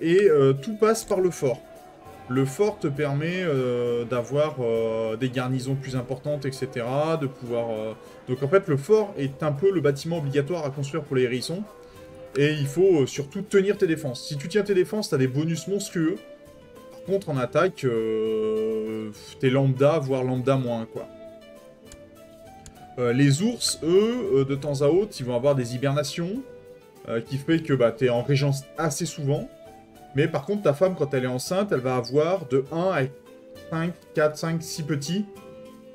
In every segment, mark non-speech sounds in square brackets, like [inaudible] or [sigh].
Et euh, tout passe par le fort. Le fort te permet euh, d'avoir euh, des garnisons plus importantes, etc. De pouvoir. Donc en fait, le fort est un peu le bâtiment obligatoire à construire pour les hérissons. Et il faut surtout tenir tes défenses. Si tu tiens tes défenses, t'as des bonus monstrueux. Par contre, en attaque, t'es lambda, voire lambda moins, quoi. Les ours, eux, de temps à autre, ils vont avoir des hibernations, qui fait que bah, t'es en régence assez souvent. Mais par contre, ta femme, quand elle est enceinte, elle va avoir de 1 à 5, 4, 5, 6 petits.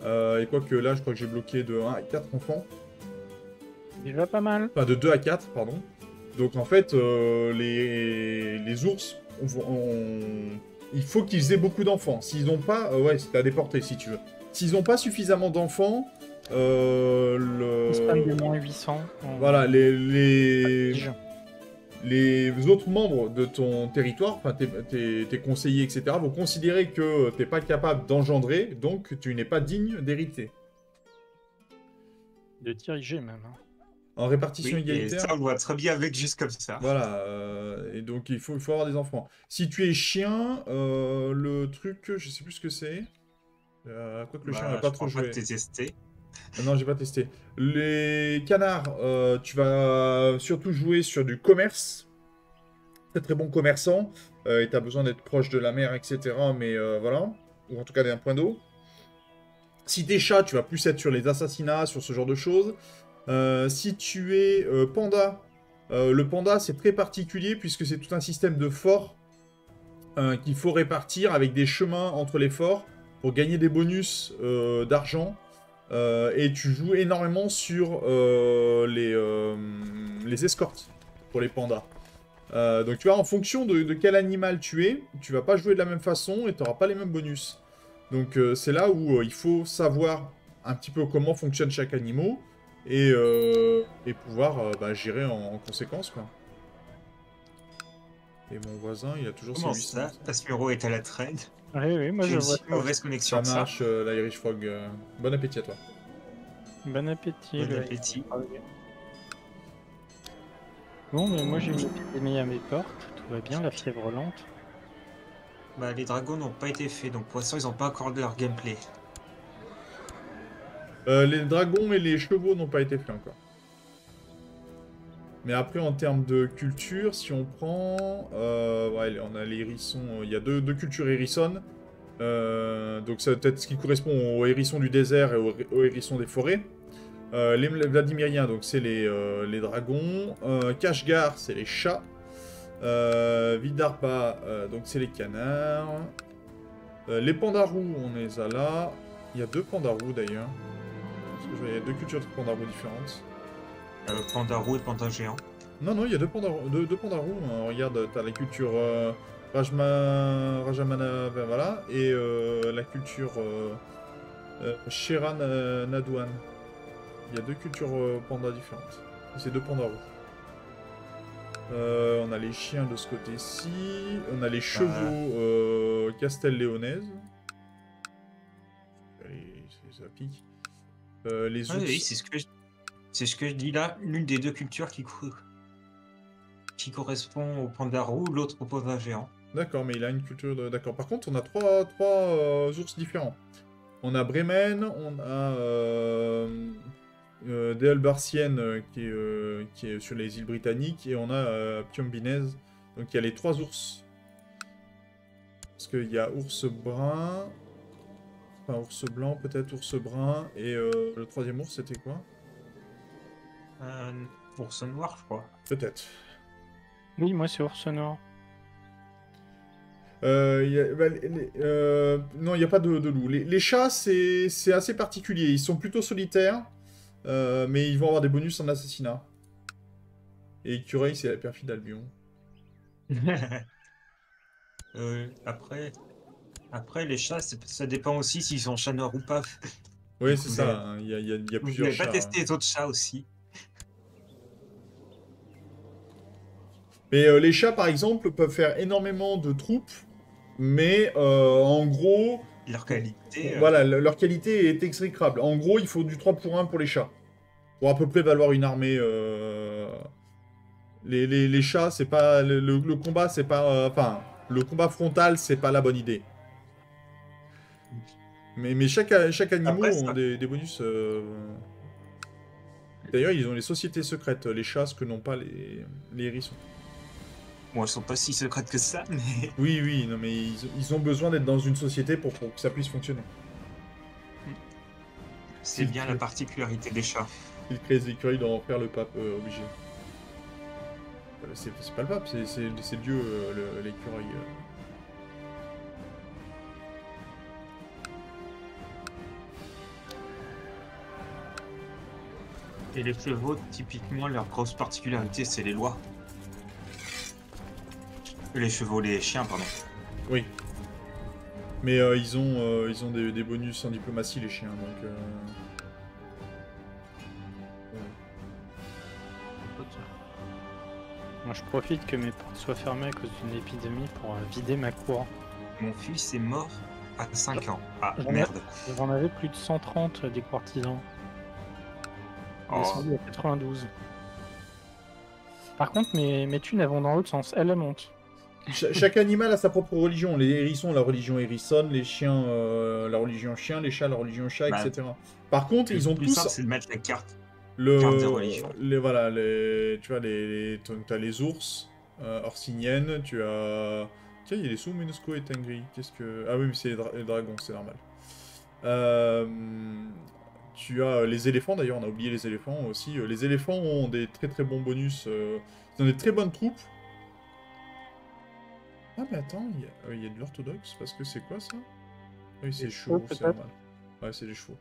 Euh, et quoique là, je crois que j'ai bloqué de 1 à 4 enfants. Déjà pas mal. Enfin, de 2 à 4, pardon. Donc en fait, euh, les, les ours, on- on- il faut qu'ils aient beaucoup d'enfants. S'ils n'ont pas, euh, ouais, c'est à déporter si tu veux. S'ils n'ont pas suffisamment d'enfants, euh, le... Spam des moins 800. en- Voilà, les. Les autres membres de ton territoire, enfin tes, tes- tes conseillers, etc., vont considérer que tu n'es pas capable d'engendrer, donc tu n'es pas digne d'hériter. De diriger même. hein. En répartition Oui, et égalitaire. ça, on voit très bien avec juste comme ça. Voilà, euh, et donc il faut, il faut avoir des enfants. Si tu es chien, euh, le truc, je sais plus ce que c'est. Euh, quoi que le chien Bah, n'a pas je trop joué. t'es. Ah Non, j'ai pas testé. Les canards, euh, tu vas surtout jouer sur du commerce. Très très bon commerçant. euh, et t'as besoin d'être proche de la mer, etc. Mais euh, voilà. Ou en tout cas d'un point d'eau. Si t'es chat, tu vas plus être sur les assassinats, sur ce genre de choses. Si tu es panda, le panda c'est très particulier puisque c'est tout un système de forts qu'il faut répartir avec des chemins entre les forts pour gagner des bonus d'argent. Euh, et tu joues énormément sur euh, les, euh, les escortes pour les pandas. Euh, donc tu vois, en fonction de, quel animal tu es, tu vas pas jouer de la même façon et tu n'auras pas les mêmes bonus. Donc c'est là où il faut savoir un petit peu comment fonctionne chaque animal et, pouvoir bah, gérer en, en conséquence. Et mon voisin, il a toujours Comment ses 800. ça Asmuro est à la trade. Oui, oui, moi J'ai je une vois. mauvaise Ça connexion ça. marche, euh, l'Irish Frog. euh, Bon appétit à toi. Bon appétit. Bon le- appétit. Bon, mais moi j'ai mis l'épidémie à mes portes. Tout va bien, la fièvre lente. Bah, les dragons n'ont pas été faits, donc pour l'instant, ils n'ont pas encore de leur gameplay. Euh, les dragons et les chevaux n'ont pas été faits encore. Mais après, en termes de culture, si on prend... euh, ouais, on a les hérissons... Il y a deux, cultures hérissonnes. Euh, donc ça peut-être ce qui correspond aux hérissons du désert et aux, hérissons des forêts. Euh, les Vladimiriens, donc c'est les, les dragons. Kashgar, c'est les chats. Euh, donc c'est les canards. Les pandarous, on les a là. Il y a deux pandarous d'ailleurs. Parce que je vois, il y a deux cultures de pandarous différentes. Euh, panda roux et panda géant. Non, non, il y a deux deux pandarous. hein. Regarde, t'as la culture euh, Rajma... Rajamana, ben voilà, et euh, la culture euh, euh, Sheran Nadouan. Il y a deux cultures pandas différentes. C'est deux pandarous. Euh, on a les chiens de ce côté-ci. On a les chevaux Castelléonaise. Ça pique. Les Ah ours. oui, c'est ce que je... c'est ce que je dis là. L'une des deux cultures qui, correspond au panda roux, l'autre au panda géant. D'accord, mais il a une culture de... D'accord. Par contre, on a trois, euh, ours différents. On a Bremen, on a euh, euh, euh, qui, est, sur les îles britanniques, et on a Piombinez. Donc il y a les trois ours. Parce qu'il y a ours brun, enfin ours blanc peut-être, ours brun, et le troisième ours c'était quoi? Un ours noir, je crois. Peut-être. Oui, moi c'est ours noir. Euh, il y a- bah, les- euh, non, il n'y a pas de, de loup. Les, les chats, c'est c'est assez particulier. Ils sont plutôt solitaires, euh, mais ils vont avoir des bonus en assassinat. Et écureuil, c'est la perfide Albion. [laughs] Euh, après... après, les chats, ça dépend aussi s'ils sont chats noirs ou pas. Oui, c'est ça. hein, Il y a, y a- y a plusieurs chats. pas testé les autres chats aussi. Mais euh, les chats, par exemple, peuvent faire énormément de troupes, mais euh, en gros, Leur qualité. euh, voilà, le- leur qualité est exécrable. En gros, il faut du 3 pour 1 pour les chats. Pour à peu près valoir une armée euh, Les, les, les chats, c'est pas. Le, le- le combat, c'est pas. euh, Enfin, le combat frontal, c'est pas la bonne idée. Mais, mais chaque, chaque animal Après, ça- des, des bonus. euh, D'ailleurs, ils ont les sociétés secrètes, les chats, ce que n'ont pas les, les hérissons. Bon, elles sont pas si secrètes que ça, mais [laughs] Oui, oui, non, mais ils, ils ont besoin d'être dans une société pour, pour que ça puisse fonctionner. c'est bien la particularité des chats. Ils créent des écureuils d'en faire le pape euh, obligé. Euh, C'est pas le pape, c'est Dieu, euh, l'écureuil. Et les chevaux, typiquement, leur grosse particularité, c'est les lois. Les chevaux, les chiens, pardon. Oui. Mais euh, ils ont, euh, ils ont des, des bonus en diplomatie, les chiens, donc... euh, Moi, je profite que mes portes soient fermées à cause d'une épidémie pour euh, vider ma cour. Mon fils est mort à 5 ans. Ah, merde. J'en avais plus de 130 euh, des courtisans. Oh, descendu à 92. Par contre, mes, mes thunes, elles vont dans l'autre sens. Elles montent. Cha- chaque animal a sa propre religion. Les hérissons, la religion hérissonne, les chiens, euh, la religion chien, les chats, la religion chat, Bah, etc. Par contre, ils ont plus tous c'est de mettre la carte. le, carte des religions. les voilà, les, tu vois les, les t'as les ours, euh, orsiniennes, tu as, tiens, il y a les sous Minusco et Tengri. Qu'est-ce que, ah oui, mais c'est les, dra- les dragons, c'est normal. Euh, tu as les éléphants, d'ailleurs, on a oublié les éléphants aussi. Euh, Les éléphants ont des très très bons bonus. euh, Ils ont des très bonnes troupes. Ah, mais attends, il y a, euh, il y a de l'orthodoxe, parce que c'est quoi ça? Oui, c'est chevaux, c'est normal. Ouais, c'est les chevaux.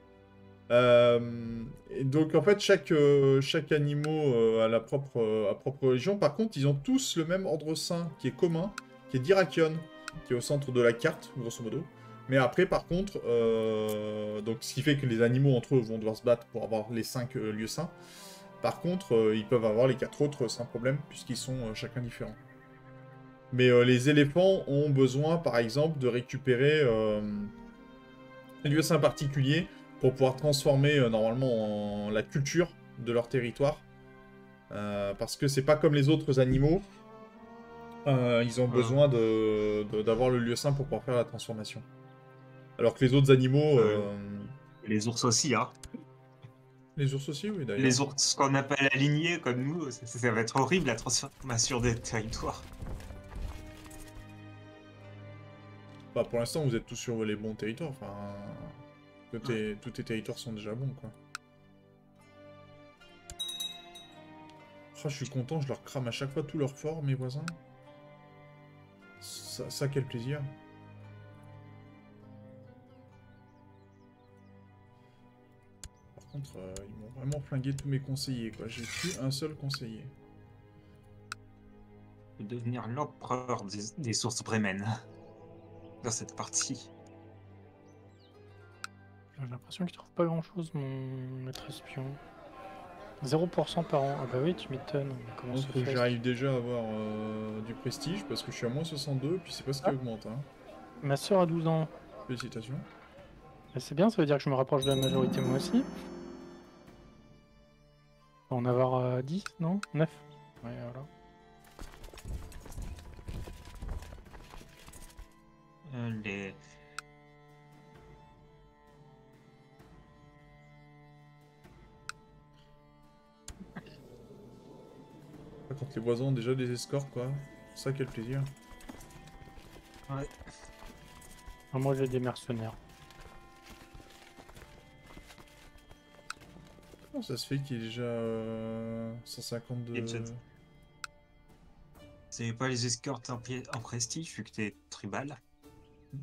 Euh, et donc, en fait, chaque, euh, chaque animal a la propre, propre religion. Par contre, ils ont tous le même ordre saint qui est commun, qui est Dirakion, qui est au centre de la carte, grosso modo. Mais après, par contre, donc ce qui fait que les animaux entre eux vont devoir se battre pour avoir les 5 lieux saints. Par contre, ils peuvent avoir les quatre autres sans problème, puisqu'ils sont chacun différents. Mais euh, les éléphants ont besoin, par exemple, de récupérer euh, un lieu saint particulier pour pouvoir transformer euh, normalement en la culture de leur territoire. Euh, parce que c'est pas comme les autres animaux. Euh, ils ont Ouais. besoin de- de- d'avoir le lieu saint pour pouvoir faire la transformation. Alors que les autres animaux, euh, Les ours aussi, hein. les ours aussi, oui d'ailleurs. Les ours qu'on appelle alignés comme nous, ça, ça va être horrible la transformation des territoires. Bah, pour l'instant, vous êtes tous sur les bons territoires. Enfin, tous tes, tous tes territoires sont déjà bons, quoi. Oh, je suis content, je leur crame à chaque fois tout leur fort, mes voisins. Ça, ça, quel plaisir. Par contre, euh, ils m'ont vraiment flingué tous mes conseillers, quoi. J'ai plus un seul conseiller. De devenir l'empereur des, des sources Bremen. Dans cette partie. J'ai l'impression qu'il trouve pas grand chose, mon maître espion. 0% par an. Ah bah oui, tu m'étonnes. mais Comment Donc, j'arrive déjà à avoir euh, du prestige, parce que je suis à moins 62, puis c'est pas ce qui Ah. augmente, hein. Ma soeur a 12 ans. Félicitations. Bah, c'est bien, ça veut dire que je me rapproche de la majorité moi aussi. On va en avoir euh, 10, non? 9 Ouais, voilà. Les... Quand les voisins ont déjà des escorts, quoi. Ça, quel plaisir. Ouais. Ah, moi j'ai des mercenaires. Comment ça se fait qu'il est déjà euh, 152... Et peut-être- C'est pas les escortes en, en prestige, vu que t'es tribal.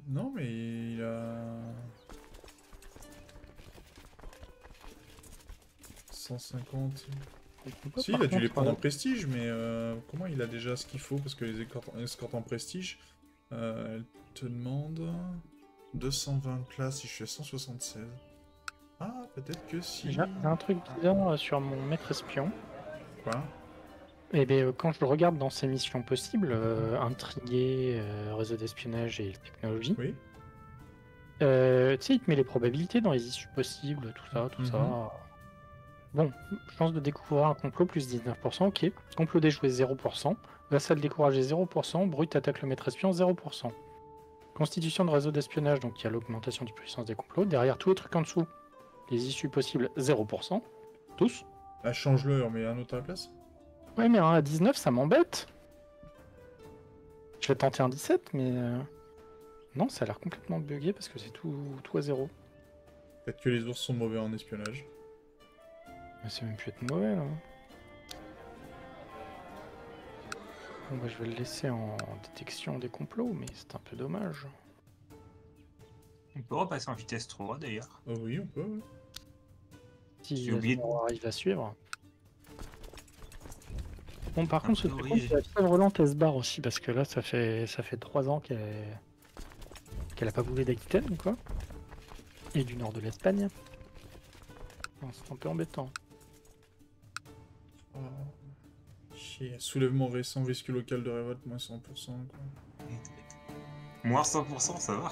Non, mais il a... 150... On peut, Si, il a dû les prendre en euh, prestige, mais euh, comment il a déjà ce qu'il faut? Parce que les escortes, en prestige, euh, elle te demande 220 classes si je suis à 176. Ah, peut-être que si... J'ai j'ai un truc bizarre euh, sur mon maître espion. Quoi? Et bien, euh, quand je le regarde dans ses missions possibles, euh, intriguer, euh, réseau d'espionnage et technologie, Oui euh, tu sais, il te met les probabilités dans les issues possibles, tout ça, tout Mhm. ça. Bon, chance de découvrir un complot plus 19%, ok. Complot déjoué 0%. Vassal découragé 0%. Brut attaque le maître espion 0%. Constitution de réseau d'espionnage, donc il y a l'augmentation de puissance des complots. Derrière tous les trucs en dessous, les issues possibles 0%. Tous. Ah, change-le, on met un autre à la place. Ouais, mais un à 19, ça m'embête. Je vais tenter un 17, mais. euh, Non, ça a l'air complètement bugué parce que c'est tout, tout à zéro. Peut-être que les ours sont mauvais en espionnage. Mais c'est même plus être mauvais là. Bon, bah, je vais le laisser en détection des complots, mais c'est un peu dommage. On peut repasser en vitesse 3 d'ailleurs. Oh oui, on peut, ouais. Si J'ai oublié arrive à suivre. Bon, par contre, cool que la fièvre lente elle se barre aussi, parce que là, ça fait ça fait 3 ans qu'elle qu'elle a pas bougé d'Aquitaine, quoi. Et du nord de l'Espagne. Bon, C'est un peu embêtant. Oh. Chier. Soulèvement récent, risque local de révolte, moins 100%. Quoi. Moins 100%, ça va.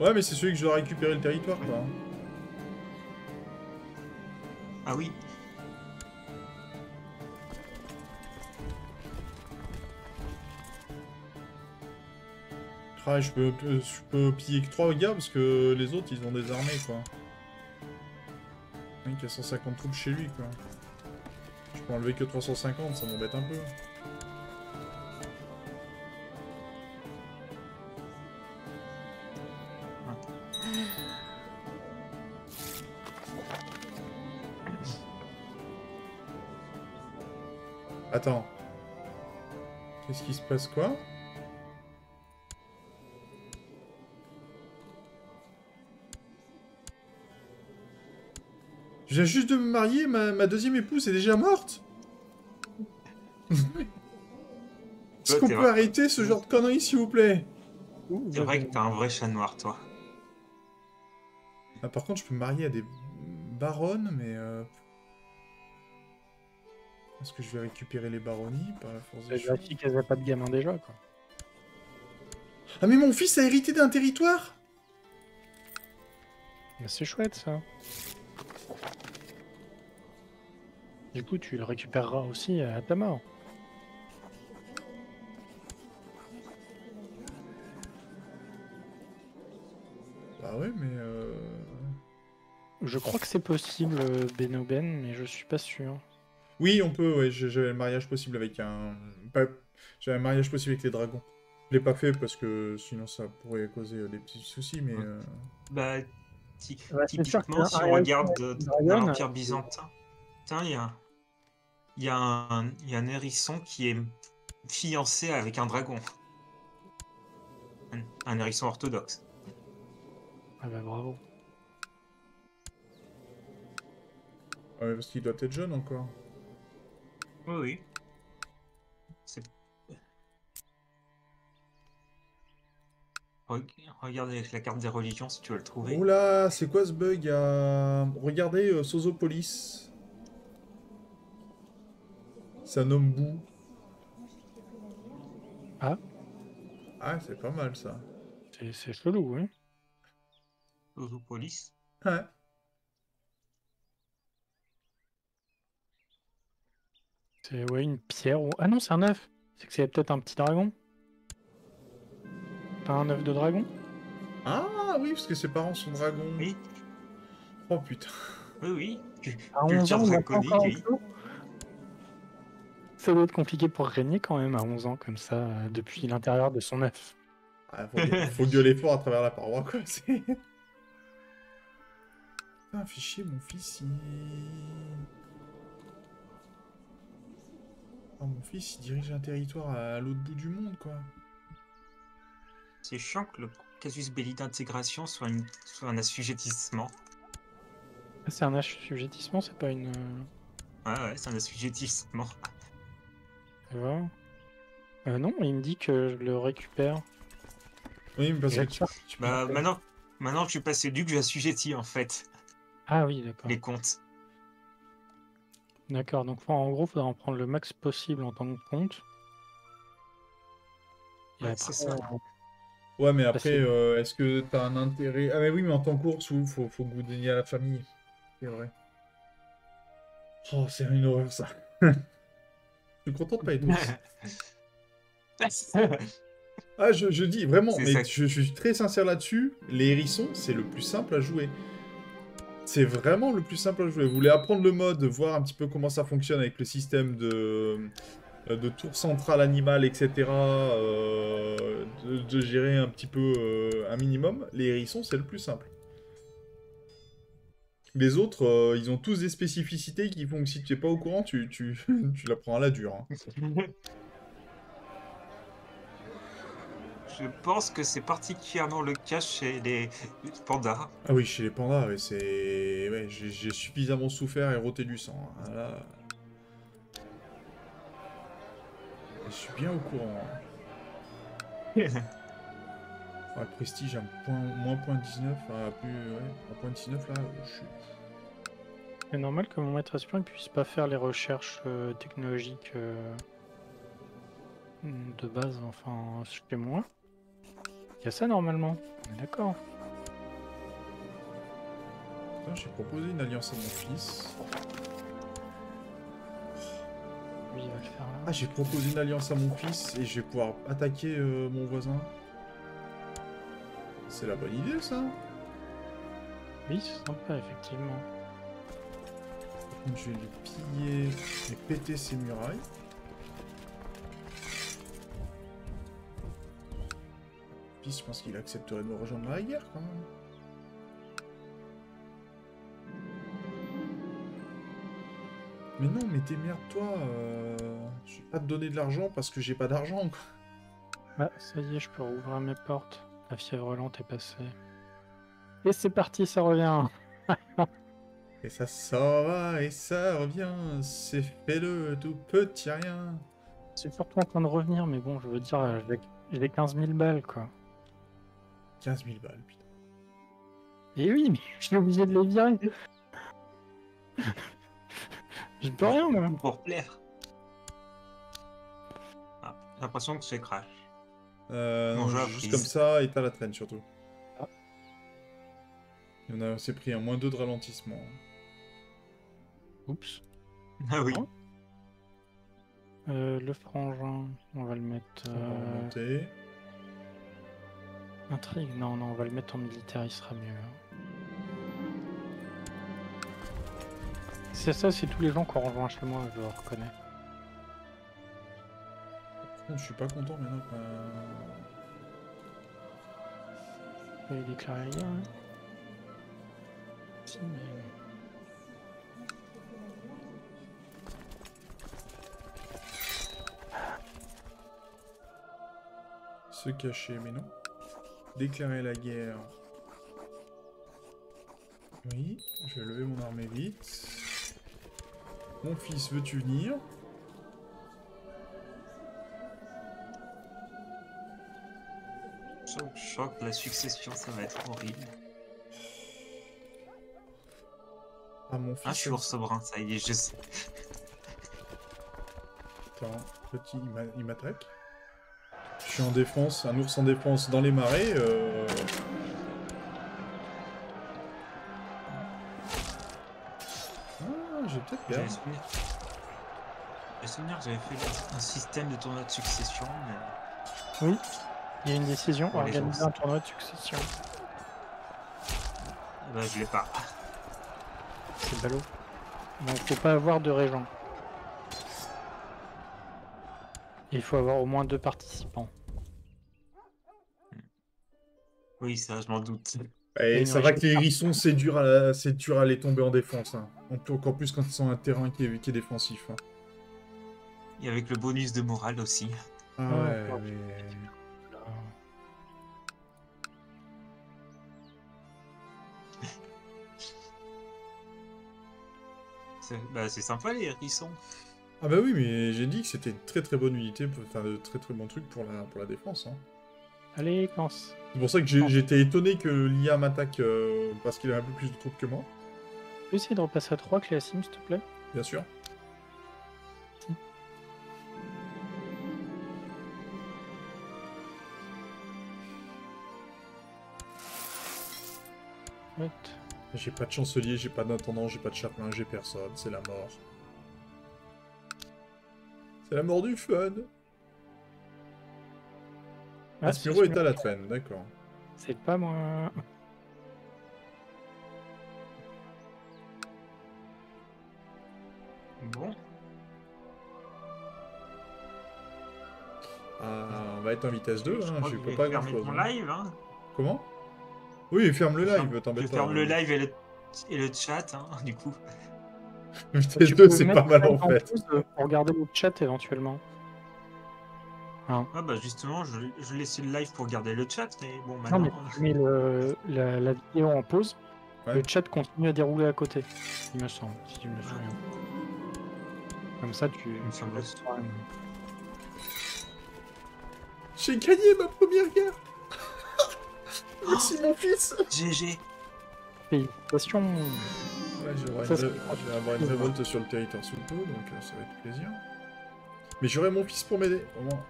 Ouais, mais c'est celui que je dois récupérer le territoire, quoi. Ah oui. Ah, je peux, je peux piller que 3 gars parce que les autres ils ont des armées quoi. Un mec a 150 troupes chez lui quoi. Je peux enlever que 350, ça m'embête un peu. Attends. Qu'est-ce qui se passe quoi? Je viens juste de me marier, ma, ma deuxième épouse est déjà morte [laughs] Est-ce qu'on peut vrai. arrêter ce genre de conneries, s'il vous plaît? C'est vrai que t'as un vrai chat noir, toi. ah, Par contre, je peux me marier à des baronnes, mais... Euh... Est-ce que je vais récupérer les baronnies par la force des Je choses qu'elle n'a pas de gamin déjà, quoi. Ah mais mon fils a hérité d'un territoire? C'est chouette ça. Du coup, tu le récupéreras aussi à ta mort. Bah ouais, mais... Euh... Je crois que c'est possible, Benoben, mais je suis pas sûr. Oui, on peut, ouais, j'ai- j'avais le mariage possible avec un... J'avais un mariage possible avec les dragons. Je l'ai pas fait parce que sinon ça pourrait causer des petits soucis, mais... Euh, Bah, ty- sûr typiquement, que si on regarde l'Empire byzantin, tiens, il y a, il y, a un- y a un hérisson qui est fiancé avec un dragon. Un, un hérisson orthodoxe. Ah bah bravo. Ouais, parce qu'il doit être jeune encore. Oui, oui. C'est- Regarde avec la carte des religions si tu veux le trouver. Oula, c'est quoi ce bug à... Regardez euh, Sozopolis. C'est un homme bout. Ah. Ah, c'est pas mal ça. C'est c'est chelou, hein. Ozopolis. Ouais. C'est ouais, une pierre ou... Ah non, c'est un œuf C'est que c'est peut-être un petit dragon Pas un œuf de dragon Ah oui, parce que ses parents sont dragons. Oui, Oh putain. oui, oui. À 11 Culture ans, on a pas draconique, encore oui. Ça doit être compliqué pour régner quand même à 11 ans comme ça, euh, depuis l'intérieur de son œuf. Ah, faut, [laughs] faut gueuler fort à travers la paroi, quoi. c'est- Putain, [laughs] fais chier, mon fils, il... Oh, mon fils, il dirige un territoire à l'autre bout du monde, quoi. C'est chiant que le casus belli d'intégration soit, une- soit un assujettissement. Ah, C'est un assujettissement, c'est pas une. euh, Ouais, ouais, c'est un assujettissement. Tu vois Euh, non, il me dit que je le récupère. Oui, mais parce que tu, tu Bah, maintenant, maintenant que je suis passé duc, j'assujettis en fait Ah oui, d'accord. les comptes. D'accord, donc en gros, il faudra en prendre le max possible en tant que compte. Et Ouais, après, ça. euh, Ouais, mais après, que- euh, est-ce que t'as un intérêt... Ah mais oui, mais en tant qu'ours, ou faut, faut goûter à la famille. C'est vrai. Oh, c'est une horreur ça. [laughs] Suis content de pas être ours. [laughs] Ah, je, je dis vraiment, mais je, je suis très sincère là-dessus. Les hérissons, c'est le plus simple à jouer. C'est vraiment le plus simple à jouer. Vous voulez apprendre le mode, voir un petit peu comment ça fonctionne avec le système de, euh, de tour centrale animale, etc. euh, de, de gérer un petit peu un minimum. Les hérissons, c'est le plus simple. Les autres, euh, ils ont tous des spécificités qui font que si tu n'es pas au courant, tu, tu, [laughs] tu la prends à la dure. hein. Je pense que c'est particulièrement le cas chez les pandas. Ah oui, chez les pandas, ouais, c'est. Ouais, j'ai j'ai suffisamment souffert et roté du sang. hein. Ah là. Je suis bien au courant. hein. [laughs] Prestige à point, moins point 19, à plus. Ouais, à point 19 là, je suis. C'est normal que mon maître espion ne puisse pas faire les recherches euh, technologiques euh, de base, enfin chez moi. Il y a ça normalement, on est d'accord. J'ai proposé une alliance à mon fils. Lui il va le faire là. Ah, j'ai proposé une alliance à mon fils et je vais pouvoir attaquer euh, mon voisin. C'est la bonne idée ça. Oui, c'est sympa effectivement. Je vais lui piller et péter ses murailles. Fils, je pense qu'il accepterait de me rejoindre dans la guerre quand même. Mais non, mais démerde-toi. Euh... Je vais pas te donner de l'argent parce que j'ai pas d'argent. Bah ça y est, je peux rouvrir mes portes. La fièvre lente est passée. Et c'est parti, ça revient. [laughs] Et ça s'en va et ça revient. C'est fait le tout petit rien. C'est surtout en train de revenir, mais bon, je veux dire, j'ai- j'ai 15 000 balles quoi. 15 000 balles, putain. Et oui, mais [laughs] je suis obligé de les virer. [laughs] Je peux rien, moi. Pour plaire. Ah, j'ai l'impression que c'est crash. Euh, Non, juste comme ça et t'as la traîne surtout. Ah. Et on a s'est pris un moins 2 de ralentissement. Ah Oups. oui. Oh. Euh, le frangin, on va le mettre. On va Euh... Intrigue, non, non, on va le mettre en militaire, il sera mieux. hein. C'est ça, c'est tous les gens qui ont rejoint chez moi, je le reconnais. Je suis pas content maintenant. euh, déclaré guerre, hein Si, mais... Se cacher, mais non. Déclarer la guerre. Oui, je vais lever mon armée vite. Mon fils, veux-tu venir? Je je crois que la succession, ça va être horrible. Ah, mon fils. Ah, je suis elle- ours brun, ça y est, je sais. Attends, petit, il m'a- il m'attaque. Je suis en défense, un ours en défense dans les marais. euh, Ah, j'ai peut-être perdu. souvenir. J'ai souvenir que j'avais fait un système de tournoi de succession, mais Il y a une décision, Pour les organiser un tournoi de succession. bah, je l'ai pas. C'est ballot. Donc faut pas avoir de régent. Il faut avoir au moins deux participants. Oui, ça, je m'en doute. Et c'est vrai que les hérissons, c'est dur, à... c'est dur à les tomber en défense. Hein. En- Encore plus quand ils sont un terrain qui est, qui est défensif. hein. Et avec le bonus de morale aussi. Ah Ah, ouais, ouais. mais- C'est bah, c'est sympa les hérissons. Ah bah oui, mais j'ai dit que c'était une très très bonne unité, enfin de très très bons trucs pour la, pour la défense. hein. Allez, pense. C'est pour ça que j'étais étonné que l'IA m'attaque euh, parce qu'il a un peu plus de troupes que moi, Tu peux essayer de repasser à 3 Cléasim, s'il te plaît bien sûr. Ouais. J'ai pas de chancelier, j'ai pas d'intendant, j'ai pas de chapelain, j'ai personne, c'est la mort. C'est la mort du fun. Ah, Aspiro c'est est à la traîne, d'accord. C'est pas moi. Bon. Ah, on va être en vitesse 2, je hein, je peux pas grand fermer chose. mon hein. live. Hein. Comment? Oui, ferme le live, t'embête pas. ferme le live et le, et le chat, hein, [laughs] du coup. Vitesse Tu 2, peux c'est mettre pas mal en fait. pause Pour regarder le chat éventuellement. Ah bah justement, je, je laissais le live pour garder le chat, mais bon, Non, maintenant... mais tu mets le- la, la vidéo en pause. Ouais. Le chat continue à dérouler à côté, il me semble, si je me souviens. Comme ça, tu. me semble même- J'ai gagné ma première guerre Merci mon fils GG Félicitations Ouais, je vais avoir Ça, une c'est- ré- je vais avoir une révolte sur le territoire sous peu, donc euh, ça va être plaisir. Mais j'aurai mon fils pour m'aider, au moins.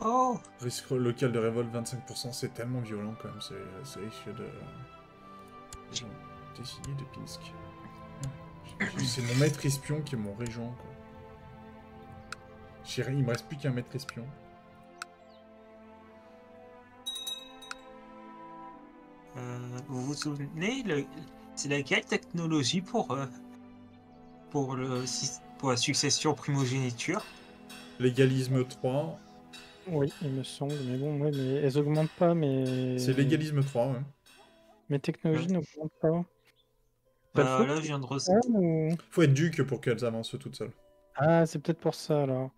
Oh Risque local de révolte 25%, c'est tellement violent quand même, c'est c'est risque de... J'ai décidé de Pinsk. C'est mon maître espion qui est mon régent, quoi. J'ai- Il me reste plus qu'un maître espion. Euh, vous vous souvenez, le... c'est laquelle technologie pour, euh, pour, le, sys- pour la succession primogéniture? Légalisme 3, Oui, il me semble, mais bon, ouais, mais elles augmentent pas, mais. c'est légalisme 3, ouais. Mes technologies n'augmentent pas. Bah, Là, je viens de Ah, ou- Faut être duc pour qu'elles avancent toutes seules. Ah, c'est peut-être pour ça alors.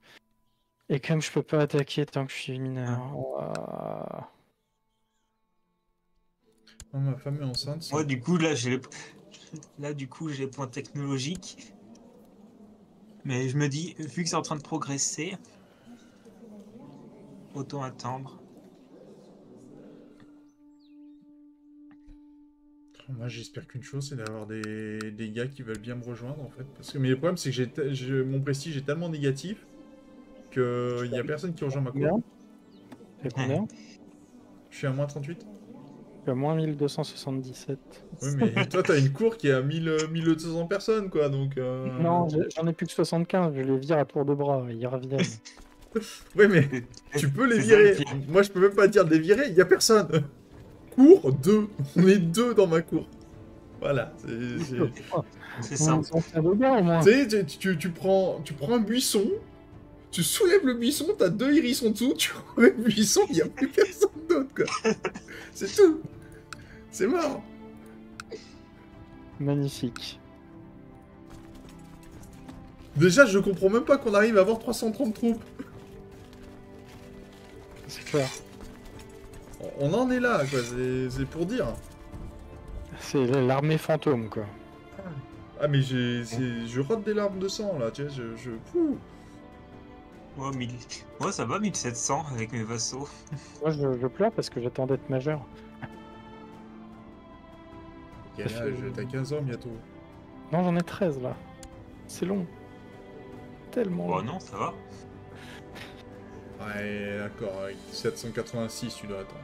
Et comme je peux pas attaquer tant que je suis mineur. ouah. Oh, ma femme est enceinte. Moi, du coup, là, j'ai les... Là, du coup, j'ai les points technologiques. Mais je me dis, vu que c'est en train de progresser, autant attendre. Moi, j'espère qu'une chose, c'est d'avoir des... des gars qui veulent bien me rejoindre, en fait. Parce que mais le problème, c'est que j'ai mon prestige est tellement négatif qu'il n'y a personne qui rejoint ma cour. T'as combien Je suis à moins 38. Je suis à moins 1277. Oui, mais [laughs] toi, t'as une cour qui est à 1000, euh, 1200 personnes, quoi, donc... euh, Non, j'en ai plus que 75, je les vire à tour de bras, ils reviennent. [laughs] Oui, mais [laughs] tu peux les virer. Moi, je peux même pas dire de les virer, il y a personne. Cour, deux. On est deux dans ma cour. Voilà. c'est- ça. Tu sais, tu, tu, tu prends, tu prends un buisson, tu soulèves le buisson, t'as deux hérissons dessous, tu remets le buisson, il n'y a plus personne d'autre, quoi. C'est tout. C'est mort. Magnifique. Déjà, je comprends même pas qu'on arrive à avoir 330 troupes. C'est clair. On en est là, quoi, c'est pour dire. C'est l'armée fantôme, quoi. Ah, mais j'ai, je rate des larmes de sang, là, tu sais, je... je... Pouh. Moi, mille- Moi, ça va, 1700 avec mes vassaux. [laughs] Moi, je, je pleure parce que j'attends d'être majeur. Quel âge? T'as 15 ans bientôt. Non, j'en ai 13 là. C'est long. Tellement Oh long. non, ça va. Ouais, d'accord, avec 786, tu dois attendre.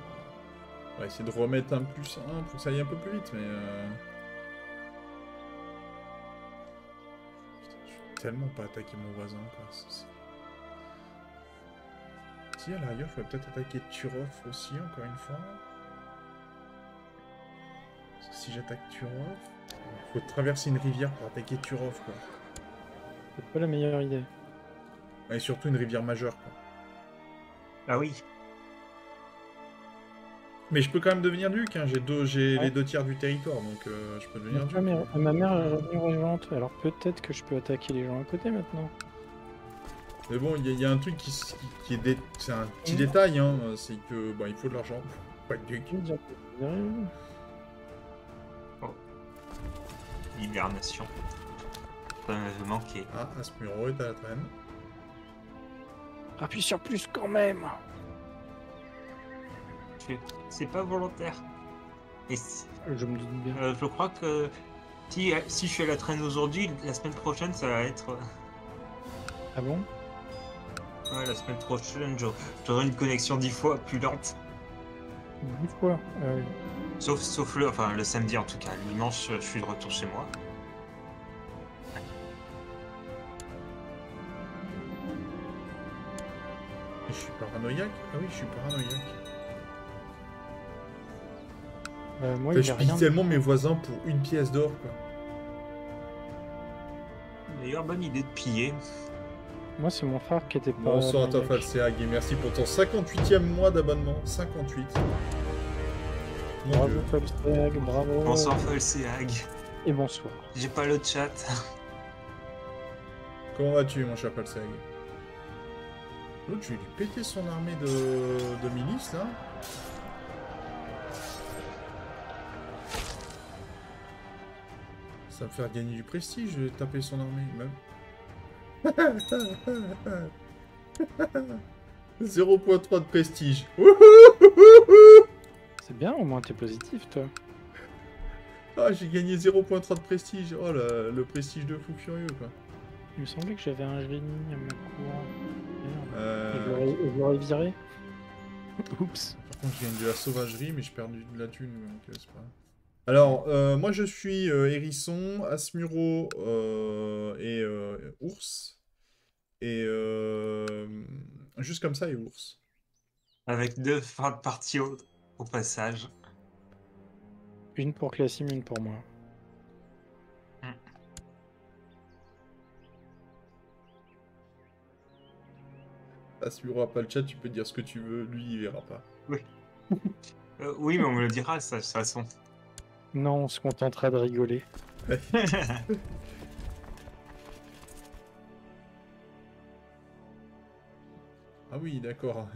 On va essayer de remettre un plus 1 pour que ça aille un peu plus vite, mais... Euh... Putain, je vais tellement pas attaquer mon voisin, quoi. Si, à l'arrière, je vais peut-être attaquer Turov aussi, encore une fois. Parce que si j'attaque Turov, il faut traverser une rivière pour attaquer Turov, quoi. C'est pas la meilleure idée. Et surtout une rivière majeure, quoi. Ah oui. Mais je peux quand même devenir duc, hein. j'ai deux, j'ai Ouais. les deux tiers du territoire, donc euh, je peux devenir duc. Ma mère, ma mère est revenue régente, alors peut-être que je peux attaquer les gens à côté maintenant. Mais bon, il y, a- il y a un truc qui, s- qui- qui est... dé- C'est un petit Mm. détail, hein, c'est que bah, il faut de l'argent [laughs] pour être duc. Verrez. Hibernation. Ça m'avait manqué. Ah, Aspmuro est à la traîne. Appuie sur plus quand même c'est pas volontaire. Je me doute bien. Euh, je crois que si, si je suis à la traîne aujourd'hui, la semaine prochaine, ça va être. Euh, ah bon? Ouais, la semaine prochaine, j'aurai une connexion dix fois plus lente. Dix fois. Ah sauf, sauf le, enfin, le samedi en tout cas. Le dimanche, je suis de retour chez moi. Je suis paranoïaque? Ah oui, je suis paranoïaque. Euh, moi, Enfin, je rien. tellement mes voisins pour une pièce d'or, quoi. D'ailleurs, bonne idée de piller. Moi, c'est mon frère qui était pas. Bonsoir à toi. Falseag, et merci pour ton 58e mois d'abonnement. 58. Mon Bravo, Dieu. Falstag, bravo. Bonsoir Falseag. Et bonsoir. J'ai pas le chat. Comment vas-tu, mon cher Falseag L'autre, je vais lui péter son armée de, de milices, là. Ça va me faire gagner du prestige, je vais taper son armée, même. [laughs] 0.3 de prestige. [laughs] C'est bien, au moins t'es positif, toi. Ah, j'ai gagné 0.3 de prestige. Oh, le, le prestige de fou furieux, quoi. Il me semblait que j'avais un génie à ma cour. Merde. Euh, et je l'aurais viré. [laughs] Oups. Par contre, je gagne de la sauvagerie, mais j'ai perdu de la thune, donc euh, c'est pas. Alors, euh, moi je suis euh, Hérisson, Asmuro euh, et euh, Ours. Et euh, juste comme ça, et Ours. Avec deux fins de partie au, au passage. Une pour Classim, une pour moi. Asmuro a pas le chat, tu peux dire ce que tu veux, lui il verra pas. [laughs] Euh, oui, mais on me le dira, ça, de toute façon. Non, on se contentera de rigoler. [laughs] Ah oui, d'accord.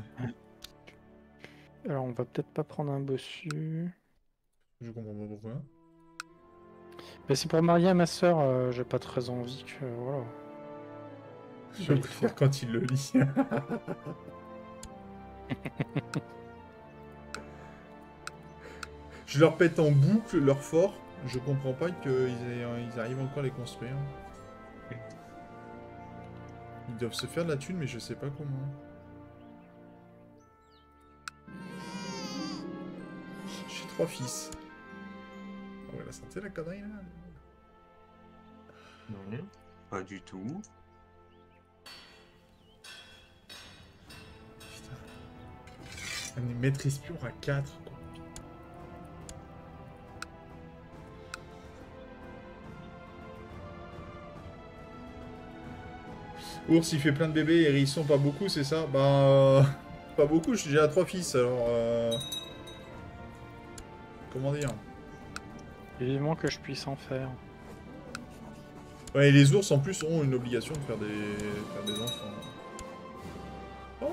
Alors, on va peut-être pas prendre un bossu. Je comprends pas pourquoi. Mais c'est pour marier à ma soeur, euh, j'ai pas très envie que. Voilà. Je préfère quand il le lit. [laughs] Je leur pète en boucle leur fort. Je comprends pas qu'ils aient- ils arrivent encore à les construire. Ils doivent se faire de la thune, mais je sais pas comment. J'ai trois fils. Ah ouais, la santé, la connerie, là. Non, pas du tout. Putain. Un maître espion à 4, quoi. Ours, il fait plein de bébés, hérisson, pas beaucoup, c'est ça? Bah, euh, pas beaucoup, j'ai déjà trois fils, alors... euh, Comment dire? Évidemment que je puisse en faire. Ouais, et les ours, en plus, ont une obligation de faire des, faire des enfants. Oh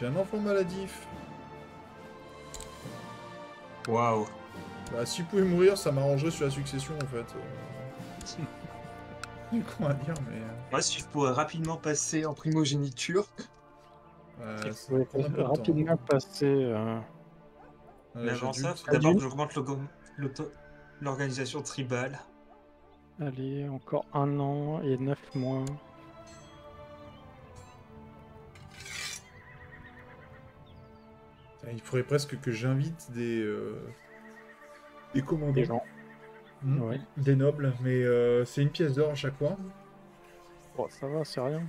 J'ai un enfant maladif. Waouh. Bah, s'il pouvait mourir, ça m'arrangerait sur la succession, en fait. [laughs] [laughs] Du con à dire, mais... euh, Moi, si je pourrais rapidement passer en primogéniture. euh, ça faut va rapidement passer. euh, Euh, Mais avant ça, j'adulte. faut d'abord que j'augmente l'organisation tribale. Allez, encore un an et neuf mois. Il faudrait presque que j'invite des... euh, Des commandants. Des gens. Hmm, Ouais. Des nobles, mais euh, c'est une pièce d'or à chaque fois. Bon, ça va, c'est rien.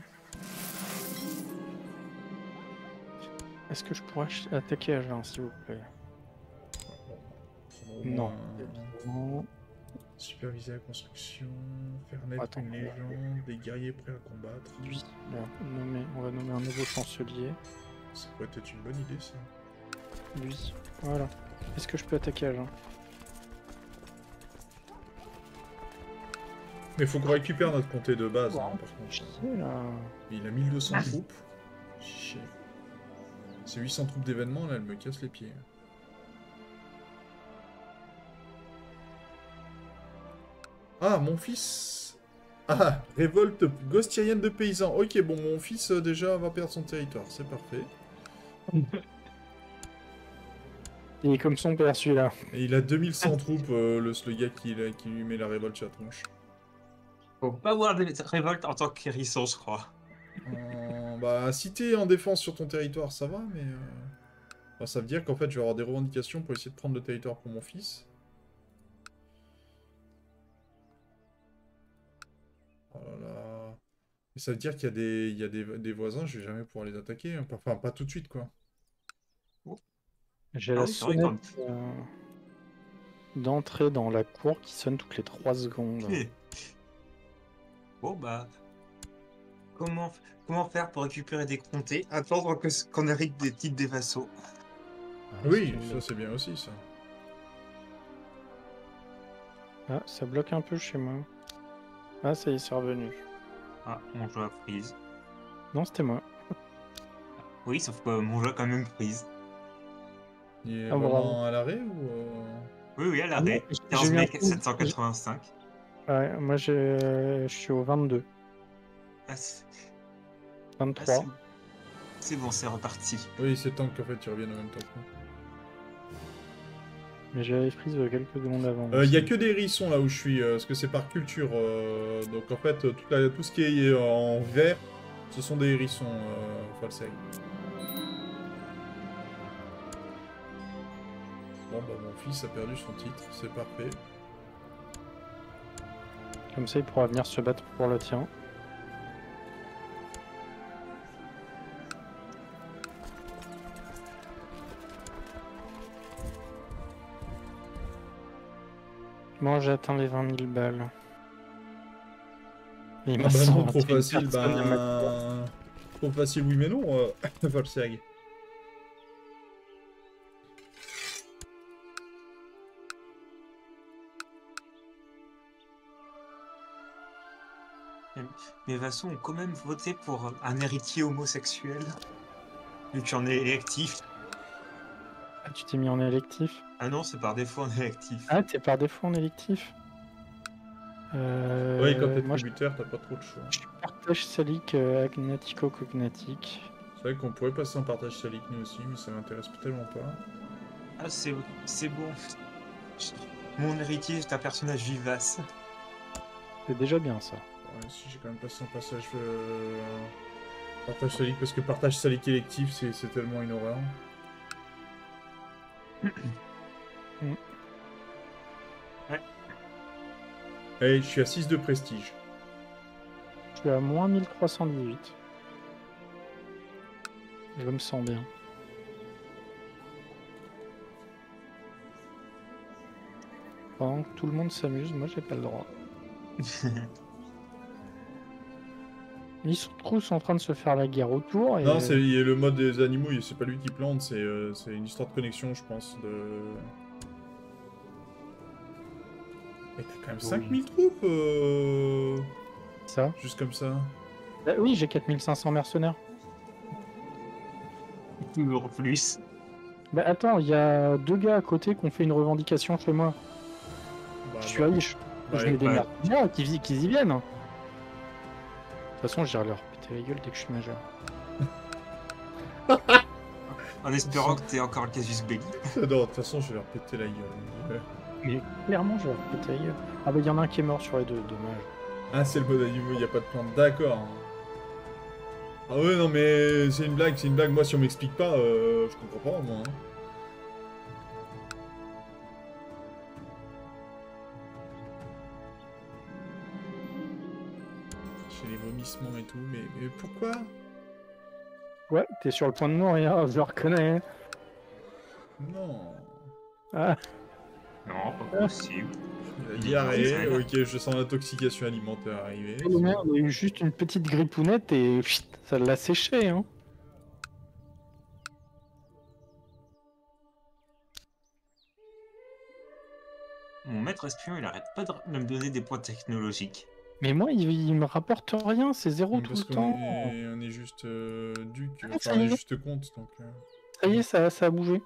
Est-ce que je pourrais attaquer Agen, s'il vous plaît? Non. Non. Superviser la construction, faire naître Attends. une légende, des guerriers prêts à combattre. Lui, là, nommer- on va nommer un nouveau chancelier. Ça pourrait être une bonne idée, ça. Lui, voilà. Est-ce que je peux attaquer Agen Mais faut qu'on récupère notre comté de base, hein, Ouais. par contre. Chier, là. Il a 1200 troupes. Chier. Ces 800 troupes d'événements, là, elles me cassent les pieds. Ah, mon fils Ah, révolte gostirienne de paysans. Ok, bon, mon fils, euh, déjà, va perdre son territoire. C'est parfait. Il est comme son père, celui-là. Et il a 2100 troupes, euh, le, le gars qui, là, qui lui met la révolte sur la tronche. Faut pas voir des révoltes en tant qu'hérisson, je crois. Euh, bah, si t'es en défense sur ton territoire, ça va, mais... euh, enfin, ça veut dire qu'en fait, je vais avoir des revendications pour essayer de prendre le territoire pour mon fils. Oh là là... Et ça veut dire qu'il y a, des, il y a des, des voisins, je vais jamais pouvoir les attaquer. hein. Enfin, pas tout de suite, quoi. J'ai Ah la sonnette euh, d'entrée dans la cour qui sonne toutes les 3 secondes. Bon bah. Comment, comment faire pour récupérer des comtés? Attendre que qu'on hérite des titres des vassaux. Ah, Oui, c'est ça c'est bien aussi, ça. Ah, ça bloque un peu chez moi. Ah, ça y est, c'est revenu. Ah, mon jeu a prise. Non, c'était moi. [laughs] Oui, sauf que mon jeu a quand même prise. Il est Ah, vraiment à l'arrêt ou... euh, Oui, oui, à l'arrêt. non, j'ai 15 eu un mai coup- 785. Ouais, moi je suis au 22. Ah, c'est- ah, 23. c'est- bon, c'est reparti. Oui, c'est temps qu'en fait tu reviennes en même temps. que moi. Mais j'avais prise euh, quelques secondes avant. Euh, Il y a aussi. que des hérissons là où je suis, euh, parce que c'est par culture. euh, donc en fait, toute la- tout ce qui est en vert, ce sont des hérissons, euh. Bon, bah mon fils a perdu son titre, c'est parfait. Comme ça, il pourra venir se battre pour le tien. Moi, j'ai atteint les 20 000 balles. Il Ah m'a bah non, trop facile, bah... Trop facile, oui mais non, euh. [laughs] Mes vassaux ont quand même voté pour un héritier homosexuel. Vu que j'en ai électif. Ah, tu t'es mis en électif? Ah non, c'est par défaut en électif. Ah, t'es par défaut en électif? Euh, oui, quand t'es tributaire, t'as pas trop de choix. je partage salique euh, agnatico-cognatique. C'est vrai qu'on pourrait passer en partage salique nous aussi, mais ça m'intéresse tellement pas. Ah, c'est c'est bon. Mon héritier est un personnage vivace. C'est déjà bien ça. Ouais, si j'ai quand même passé un passage euh, partage salique parce que partage salique électif c'est c'est tellement une horreur. [coughs] Ouais. Allez, je suis à 6 de prestige. Je suis à moins 1318. Je me sens bien. Pendant que tout le monde s'amuse, moi j'ai pas le droit. [laughs] Ils sont tous en train de se faire la guerre autour. Et... Non, c'est y a le mode des animaux, c'est pas lui qui plante, c'est euh, c'est une histoire de connexion, je pense. De... Et t'as quand même Oui. 5000 troupes euh, ça. Juste comme ça. Bah oui, j'ai 4500 mercenaires. Toujours plus. Bah attends, il y a deux gars à côté qui ont fait une revendication chez moi. Bah, je suis bah, riche. bah, je mets des ouais. mercenaires qu'ils y viennent. De toute façon, j'irai leur péter la gueule dès que je suis majeur. [laughs] En espérant que t'aies encore le casus belli. Non, de toute façon, je vais leur péter la gueule. Mais clairement, je vais leur péter la gueule. Ah bah il y en a un qui est mort sur les deux, dommage. Ah, c'est le mode animaux, il n'y a pas de plante. D'accord. Ah ouais, non, mais c'est une blague, c'est une blague. Moi, si on m'explique pas, euh, je comprends pas, moi. hein. Et tout, mais, mais pourquoi? Ouais, t'es sur le point de mourir, je le reconnais. Non. Ah, Non, pas possible. Est diarrhée, ok, je sens l'intoxication alimentaire arriver. le mien, il a eu juste une petite grippounette et ça l'a séché, hein. Mon maître espion, il arrête pas de de me donner des points technologiques. Mais moi, il, il me rapporte rien, c'est zéro tout le temps. est, on est juste euh, duc, Ah, enfin ça on est juste comte, donc... euh. Ça y est, ça, ça a bougé.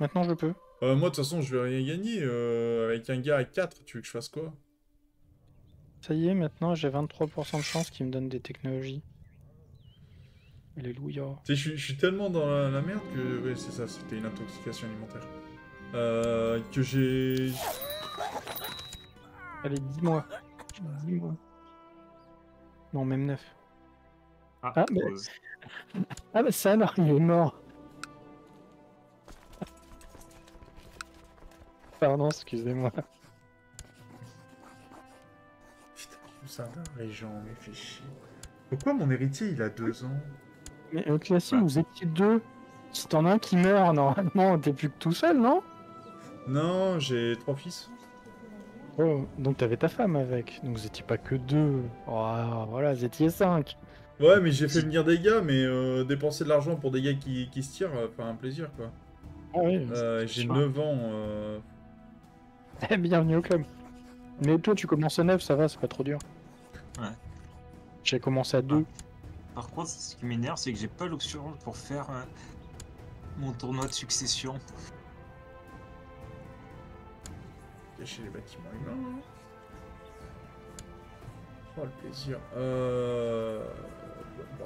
Maintenant, je peux. Euh, moi, de toute façon, je vais rien gagner. euh, avec un gars à 4, tu veux que je fasse quoi? Ça y est, maintenant, j'ai 23% de chance qu'il me donne des technologies. Alléluia. Tu sais, je, suis- je suis tellement dans la, la merde que... Ouais, c'est ça, c'était une intoxication alimentaire. Euh, que j'ai... Allez, dis-moi. Dis-moi. Non, même 9. Ah, Ah, mais- euh, [laughs] Ah bah ça alors, il est mort. Pardon, excusez-moi. Putain, ça d'un régent, mais fait chier. Pourquoi mon héritier, il a deux ans? Mais euh, Classy, Ouais. vous étiez deux. Si t'en as un qui meurt, normalement, t'es plus que tout seul, non? Non, j'ai trois fils. Oh, donc t'avais ta femme avec. Donc vous étiez pas que deux. Oh, voilà, vous étiez cinq. Ouais, mais j'ai fait venir des gars, mais euh, dépenser de l'argent pour des gars qui, qui se tirent, euh, enfin un plaisir quoi. Ah oui, Euh, j'ai sûr. 9 ans. euh, Eh, Bienvenue au club. Mais toi, tu commences à 9, ça va, c'est pas trop dur. Ouais. J'ai commencé à 2. Par contre, ce qui m'énerve, c'est que j'ai pas l'option pour faire euh, mon tournoi de succession. Cacher les bâtiments humains. Oh le plaisir. Euh... bon, bah,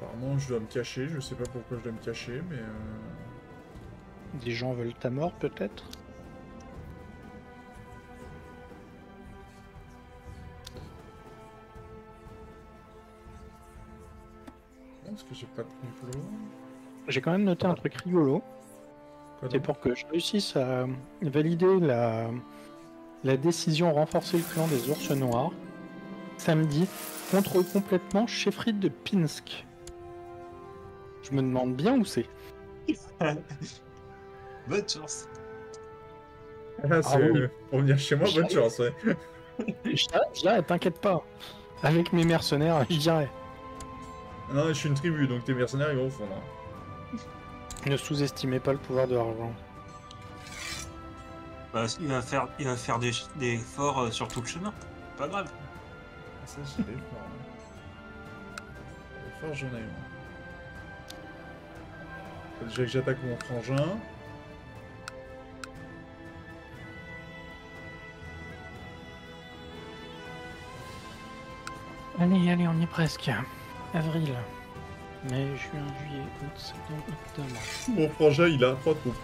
Apparemment je dois me cacher, je sais pas pourquoi je dois me cacher, mais... euh, Des gens veulent ta mort, peut-être? Parce que j'ai pas de complot. J'ai quand même noté un truc rigolo. C'est pour que je réussisse à valider la, la décision renforcer le clan des ours noirs. Samedi, contrôle complètement chefferie de Pinsk. Je me demande bien où c'est. [laughs] Bonne chance. Ah, c'est oui. pour venir chez moi, bonne chance, ouais. [laughs] T'inquiète pas. Avec mes mercenaires, [laughs] je dirais. Non, je suis une tribu, donc tes mercenaires ils vont au fond. Ne sous-estimez pas le pouvoir de l'argent. Bah, il va faire, il va faire des, des forts euh, sur tout le chemin. Pas grave. Ah, ça, j'ai les forts. hein. J'en ai. Faut Déjà que j'attaque mon frangin. Allez, allez, on y est presque. Avril. Mai, juin, juillet, août, septembre, octobre. Mon frangin, il a trois troupes.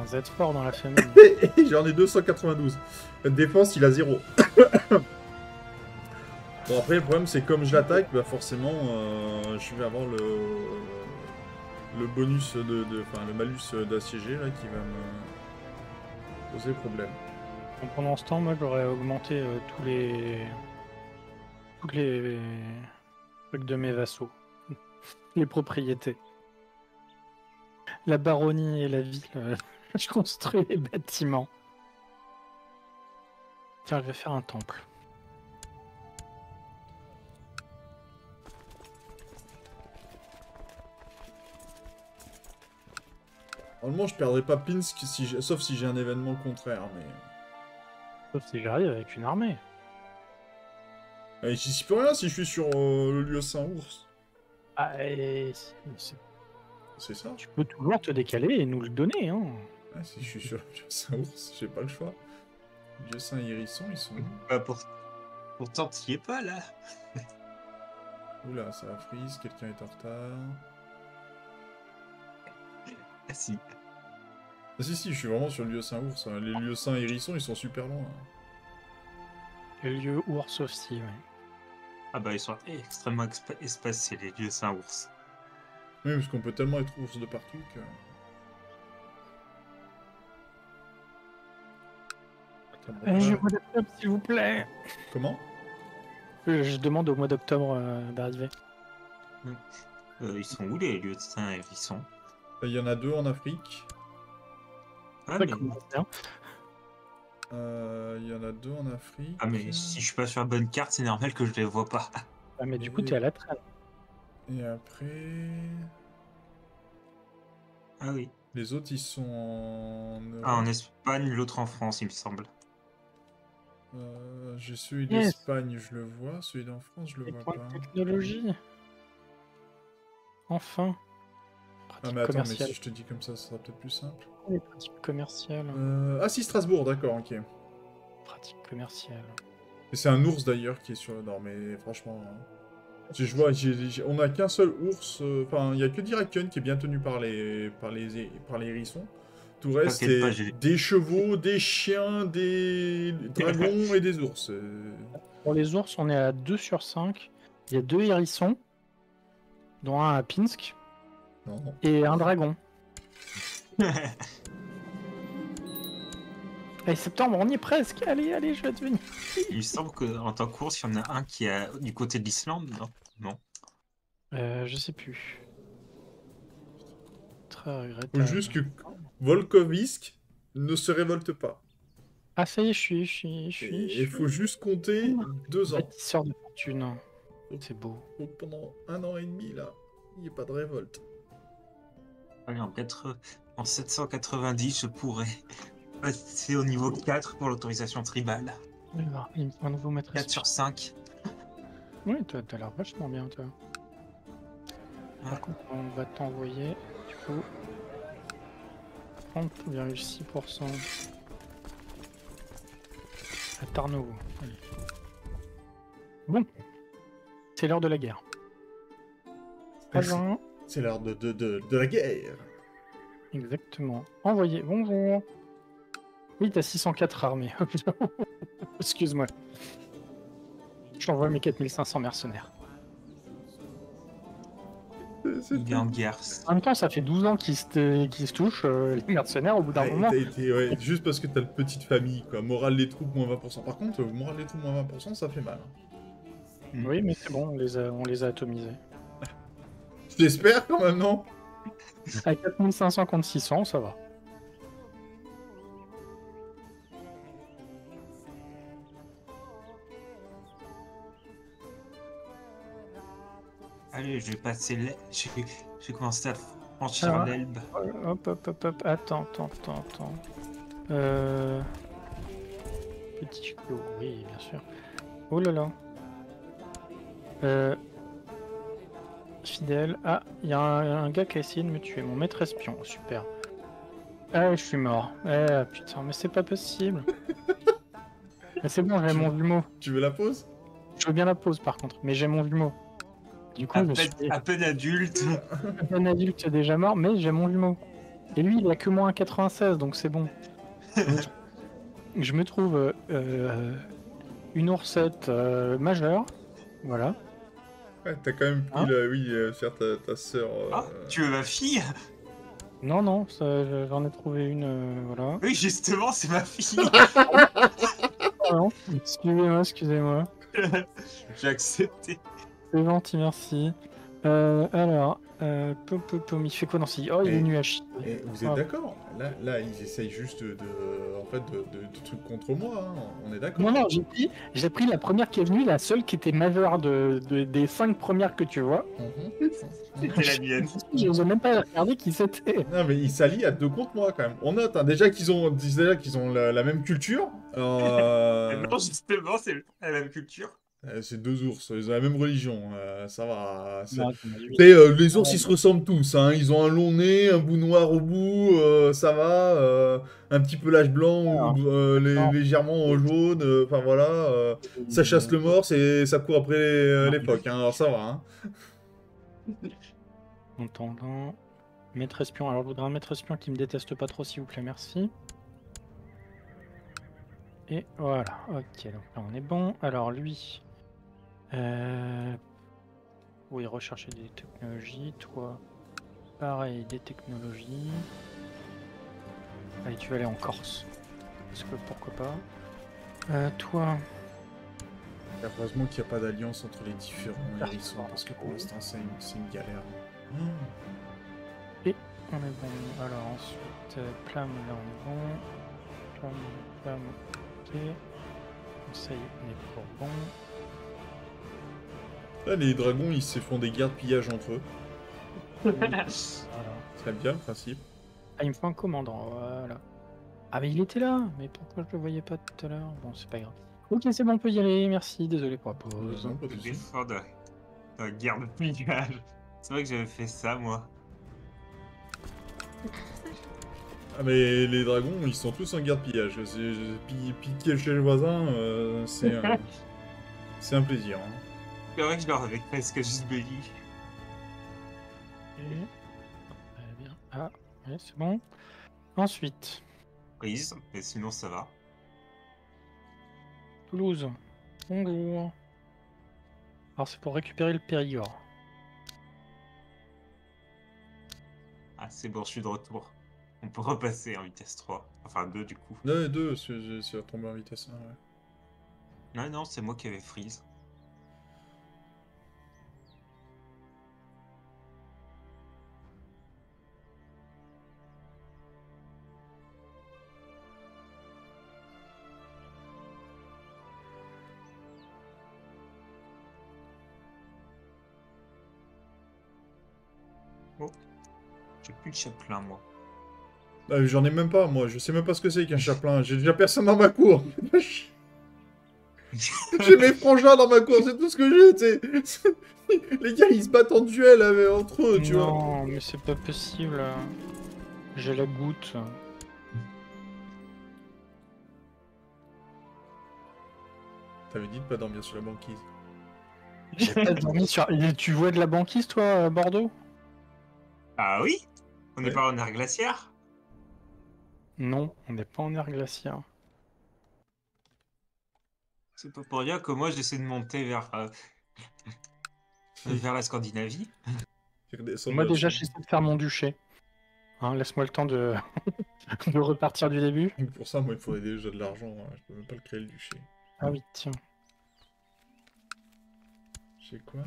Un [laughs] Z fort dans la famille. [laughs] J'en ai 292. Défense, il a 0. [coughs] bon, après, le problème, c'est comme je l'attaque, bah forcément, euh, je vais avoir le, le bonus de. de- Enfin, le malus d'assiégé, là, qui va me poser problème. Donc, pendant ce temps, moi j'aurais augmenté euh, tous les. Les trucs de mes vassaux. [laughs] les propriétés. La baronnie et la ville. euh, [laughs] je construis les bâtiments. Tiens, je vais faire un temple. Normalement, je perdrai pas Pinsk, si sauf si j'ai un événement contraire, mais. Sauf si j'arrive avec une armée. Et j'y suis pour rien si je suis sur euh, le lieu Saint-Ours. Ah, et c'est- ça tu peux toujours te décaler et nous le donner. Hein. Ah, Si je suis sur le lieu Saint-Ours, j'ai pas le choix. Le lieu Saint-Hérisson, ils sont où? Bah, pour... Pourtant, t'y es pas là. [laughs] Oula, ça a freeze, quelqu'un est en retard. [laughs] Ah si. Ah si, si, je suis vraiment sur le lieu Saint-Ours. hein. Les lieux Saint-Hérisson, ils sont super loin. Le lieu ours aussi, ouais. Ah bah, ils sont extrêmement espacés, les dieux Saint-Ours. Oui, parce qu'on peut tellement être ours de partout que... Mois d'octobre, s'il vous plaît. Comment? Euh, Je demande au mois d'octobre euh, d'arriver. Euh, ils sont où les lieux de Saint-Hérisson Il y en a deux en Afrique. ah mais... Euh, Il y en a deux en Afrique. ah, mais si je suis pas sur la bonne carte, c'est normal que je les vois pas. [laughs] Ah, mais du coup, t'es à la traîne. Et après... Ah oui. Les autres, ils sont en... Europe. Ah, en Espagne, l'autre en France, il me semble. Euh, J'ai celui Yes. d'Espagne, je le vois. Celui d'en France, je le Les vois points pas. de technologie. Enfin. Ah Pratique mais attends, mais commerciale. si je te dis comme ça, ça sera peut-être plus simple. Les pratiques commerciales. Euh... Ah si, Strasbourg, d'accord, ok. Pratiques commerciales. Et c'est un ours d'ailleurs qui est sur le nord, mais franchement... hein. Si je vois, j'ai- j'ai- on a qu'un seul ours, euh, enfin, il y a que Diraken qui est bien tenu par les, par les, par les hérissons. Tout le reste, c'est des chevaux, des chiens, des dragons et des ours. euh. Pour les ours, on est à 2 sur 5. Il y a deux hérissons, dont un à Pinsk, Non. et un dragon. Allez, [laughs] septembre, on y est presque. Allez, allez, je vais devenir. Il me semble qu'en tant que course, il y en a un qui est du côté de l'Islande, non? Non. Euh, je sais plus. Très Faut regrettable. juste que Volkovisk ne se révolte pas. Ah, ça y est, je suis, je suis, je suis. Et il faut juste compter deux ans. Bâtisseur de fortune. C'est beau. Faut que pendant un an et demi, là, il n'y ait pas de révolte. Allez, en, 80 en 790, je pourrais passer au niveau 4 pour l'autorisation tribale. Alors, il me faut un nouveau maître 4 sur 5. Oui, t'as l'air vachement bien, toi. Par contre, on va t'envoyer, du coup, 30,6% à Tarnovo. Bon, c'est l'heure de la guerre. C'est l'heure de, de, de, de la guerre. exactement. Envoyé, bonjour. Oui, t'as 604 armées. [laughs] Excuse-moi. J'envoie mes 4500 mercenaires. C'est- Il est en guerre. En même temps, ça fait 12 ans qu'ils se, touchent, euh, les mercenaires, au bout d'un Ouais, moment. t'as été- ouais, juste parce que t'as une petite famille, quoi. Morale des troupes, moins 20%. Par contre, euh, morale des troupes, moins 20%, ça fait mal. Oui, mais c'est bon, on les a, on les a atomisés. J'espère quand même, non À 4500 contre 600, ça va. Allez, je vais passer l'E- Je vais, je vais commencer à franchir Ah. l'Elbe. Hop, hop, hop, hop. Attends, attends, attends, attends. Euh... Petit clos, oui, bien sûr. Oh là là. Euh... Fidèle. Ah, il y a un, un gars qui a essayé de me tuer. Mon maître espion. Super. Ah, je suis mort. Eh, putain, mais c'est pas possible. [laughs] mais c'est bon, j'ai mon Vumo. Tu veux la pause? Je veux bien la pause par contre, mais j'ai mon Vumo. Du coup, À je me suis peine, à peine adulte. [laughs] un adulte déjà mort, mais j'ai mon Vumo. Et lui, il a que moins 96, donc c'est bon. [laughs] je me trouve euh, euh, une oursette euh, majeure. Voilà. Ouais, t'as quand même pris, Hein la- oui, euh, faire ta, ta sœur. euh, Ah, tu veux ma fille? Non, non, ça, j'en ai trouvé une. euh, voilà. Oui, justement, c'est ma fille. [laughs] Pardon. Excusez-moi, excusez-moi. J'ai accepté. C'est gentil, merci. Euh, alors, euh, pom, pom, pom, il fait quoi dans ce... Oh, il Et- est nu à chier. Et vous êtes Ah. d'accord là, là, ils essayent juste de, en fait, de, de- de trucs contre moi. hein. On est d'accord Non, non, j'ai pris, j'ai pris la première qui est venue, la seule qui était majeure de, de- des cinq premières que tu vois. Mhm. [laughs] C'était la mienne. Je n'osais même pas regarder qui c'était. Non mais ils s'allient à deux contre moi quand même. On note hein, déjà qu'ils ont déjà qu'ils ont la, la même culture. Euh, [laughs] Non, justement, c'est la même culture. Euh, c'est deux ours, ils ont la même religion. euh, ça va. c'est- Non, euh, les ours ils se ressemblent tous. Hein, ils ont un long nez, un bout noir au bout. euh, ça va. euh, un petit pelage blanc Ah. ou euh, lé- Non. légèrement en jaune. euh, Enfin voilà. euh, ça chasse le mort, c'est ça court après l'époque. Hein, alors ça va. Hein. [laughs] Entendant. Maître espion. Alors, je voudrais un maître espion qui me déteste pas trop, s'il vous plaît, merci. Et voilà. Ok, donc là, on est bon. Alors, lui. Euh... Oui, rechercher des technologies. Toi, pareil, des technologies. Allez, tu vas aller en Corse. Parce que pourquoi pas? Euh, toi. Heureusement qu'il n'y a pas d'alliance entre les différents Ah. hérissons parce que pour l'instant c'est une, galère. On est bon. Alors ensuite, euh, Plum, là on est bon. Plum, Plum, ok. Ça y est, on est pour bon. Là, les dragons, ils se font des guerres de pillage entre eux. [laughs] Voilà. Très bien, le principe. Ah, il me faut un commandant, voilà. Ah, mais il était là Mais pourquoi je le voyais pas tout à l'heure? Bon, c'est pas grave. Ok, c'est bon, on peut y aller, merci, désolé pour la pause. Non, de guerre de [laughs] pillage. C'est vrai que j'avais fait ça, moi. Ah, mais les dragons, ils sont tous en guerre de pillage. Piquer chez le voisin, euh, c'est un... [laughs] c'est un plaisir. hein. C'est vrai que je leur avais presque juste. Très bien. Ah, ouais, c'est bon. Ensuite, Prise, mais sinon ça va. Toulouse. Bonjour. Alors, c'est pour récupérer le Périgord. Ah, c'est bon, je suis de retour. On peut repasser en vitesse 3. Enfin 2 du coup. Non, deux, c'est c'est tombé en vitesse 1, ouais. Non, non, c'est moi qui avais freeze. Plus de chapelain moi. Ah, J'en ai même pas, moi. Je sais même pas ce que c'est qu'un chaplain. J'ai déjà personne dans ma cour. [laughs] j'ai mes frangins dans ma cour, c'est tout ce que j'ai, tu sais. Les gars, ils se battent en duel avec- entre eux, tu vois. non, mais c'est pas possible. J'ai la goutte. T'avais dit de pas dormir sur la banquise. J'ai pas dormi sur. Tu vois de la banquise, toi, à Bordeaux? Ah oui On n'est Ouais. pas en air glaciaire? Non, on n'est pas en air glaciaire. C'est pas pour rien que moi j'essaie de monter vers, euh, [laughs] vers la Scandinavie. Moi, déjà, j'essaie de faire mon duché. Hein, Laisse-moi le temps de... [laughs] de repartir du début. Pour ça, moi, il faudrait déjà de l'argent. hein. Je peux même pas le créer, le duché. Ah oui, tiens. J'ai quoi?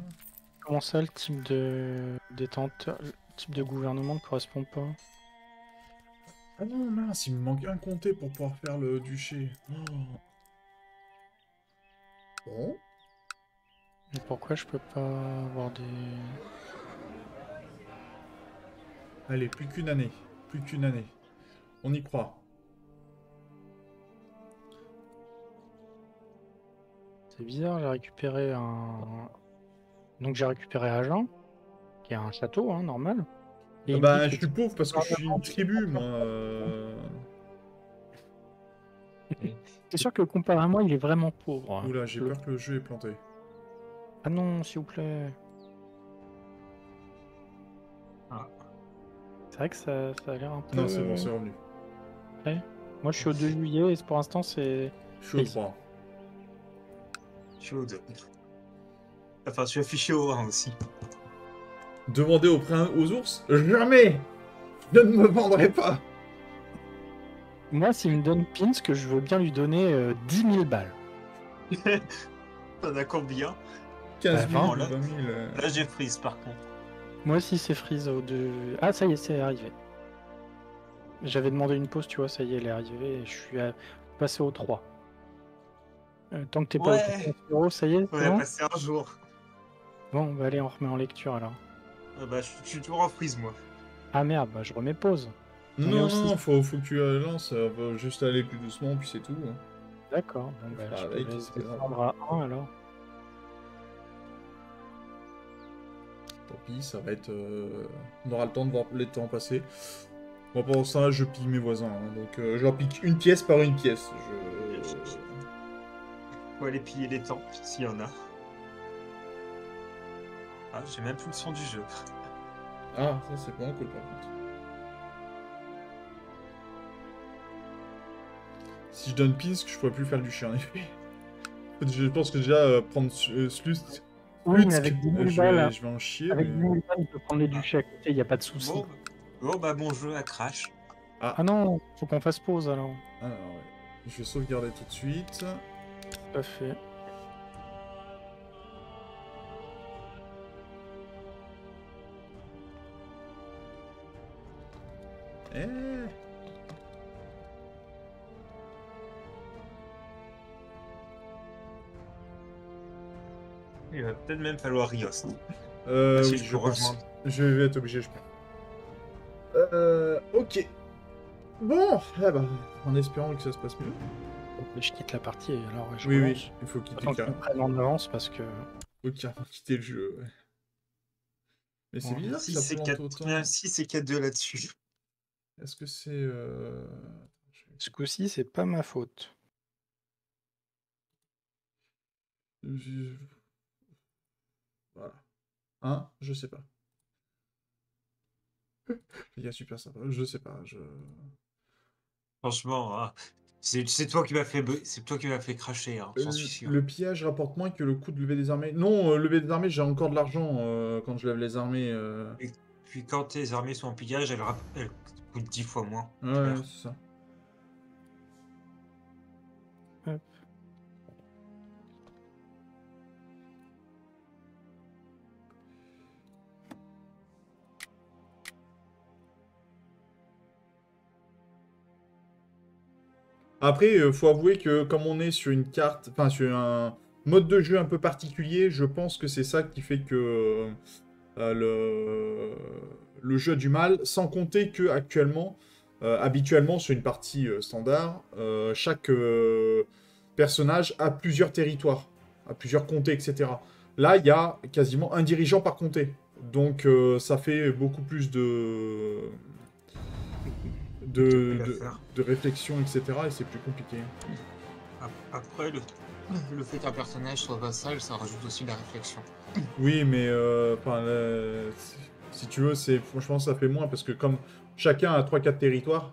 Comment ça, le type de détenteur, le type de gouvernement ne correspond pas Ah non, mince, il me manque un comté pour pouvoir faire le duché. Oh. Bon. Et pourquoi je peux pas avoir des... Allez, plus qu'une année. Plus qu'une année. On y croit. C'est bizarre, j'ai récupéré un... Donc j'ai récupéré Agen, qui est un château, hein, normal. Et me bah, je suis pauvre parce que je suis une tribu, moi. euh. C'est sûr que comparé à moi, il est vraiment pauvre. hein. Oula, j'ai peur que le jeu est planté. Ah non, s'il vous plaît. Ah. C'est vrai que ça, ça a l'air un peu... Non, c'est bon, c'est revenu. Moi, je suis au 2 juillet et pour l'instant, c'est... Je suis au Oui. 3. Je suis au 2. Enfin, je suis affiché au 1 aussi. Demandez au prince aux ours Jamais Je ne me vendrai pas Moi, s'il me donne Pins, que je veux bien lui donner euh, 10 000 balles. T'en as combien 15 000, Bah, 20 là. 000. euh. Là, j'ai freeze par contre. Moi aussi, c'est Freeze au 2... Ah, ça y est, c'est arrivé. J'avais demandé une pause, tu vois, ça y est, elle est arrivée et je suis à- passé au 3. Euh, tant que t'es pas au 0, ça y est, On bon? passé un jour. Bon, bah allez, on remet en lecture alors. Ah bah, je, je suis toujours en freeze, moi. Ah merde, bah je remets pause. Non, On est non, faut, faut que tu euh, lances. euh, va juste aller plus doucement, puis c'est tout. hein. D'accord, bon bah Ah, je avec, peux c'est pas grave. descendre à 1 alors. Tant pis, ça va être. euh, On aura le temps de voir les temps passer. Moi, pour ça, je pille mes voisins. hein, Donc, euh, je leur pique une pièce par une pièce. Je... Faut aller piller les temps, s'il y en a. Ah, j'ai même plus le son du jeu. Ah, ça, c'est pas cool par contre. Si je donne Pinsk, je pourrais plus faire du chien, en [laughs] effet. Je pense que déjà, euh, prendre euh, Slust. Oui, mais Slutsk, avec 10 euh, 000 je, balles, vais, je vais en chier. avec 10 mais- 000 balles, il peut prendre les duchés à côté, il n'y a pas de souci. Bon, bon, bah, mon jeu a crash. Ah non, faut qu'on fasse pause alors. Alors, ouais. Je vais sauvegarder tout de suite. Tout à fait. Eh Il va peut-être même falloir Rios. Euh, si oui, je je peux pense. rejoindre. Je vais être obligé, je pense. Euh, ok. Bon, ah bah, en espérant que ça se passe mieux. Je quitte la partie et alors je Oui, oui, relance. il faut quitter Attends que je me carrément, prenne en avance parce que... faut carrément quitter le jeu. ouais. Mais c'est Bon, bizarre Si c'est plante 4, autant. même si c'est 4-2 là-dessus. Est-ce que c'est... Euh... Ce coup-ci, c'est pas ma faute. Voilà. Hein? Je sais pas. Les gars, super sympa. Je sais pas. Je... Franchement, hein, c'est c'est toi qui m'as fait, bu- c'est toi qui m'as fait cracher, hein, Euh. Le pillage rapporte moins que le coût de lever des armées. Non, euh, lever des armées, j'ai encore de l'argent euh, quand je lève les armées. euh. Puis quand tes armées sont en pillage, elles coûte 10 fois moins. Ouais, Clair. c'est ça. Hop. Après, euh, faut avouer que comme on est sur une carte, enfin sur un mode de jeu un peu particulier, je pense que c'est ça qui fait que euh, le... le jeu a du mal. Sans compter que actuellement, euh, habituellement sur une partie euh, standard, euh, chaque euh, personnage a plusieurs territoires, a plusieurs comtés, etc. Là, il y a quasiment un dirigeant par comté. Donc euh, ça fait beaucoup plus de... De, de, de réflexion, etc. Et c'est plus compliqué. Ap- Après, le, Le fait qu'un personnage soit vassal, ça rajoute aussi de la réflexion. Oui, mais euh, enfin, euh, si- tu veux, c'est franchement ça fait moins parce que comme chacun a 3-4 territoires,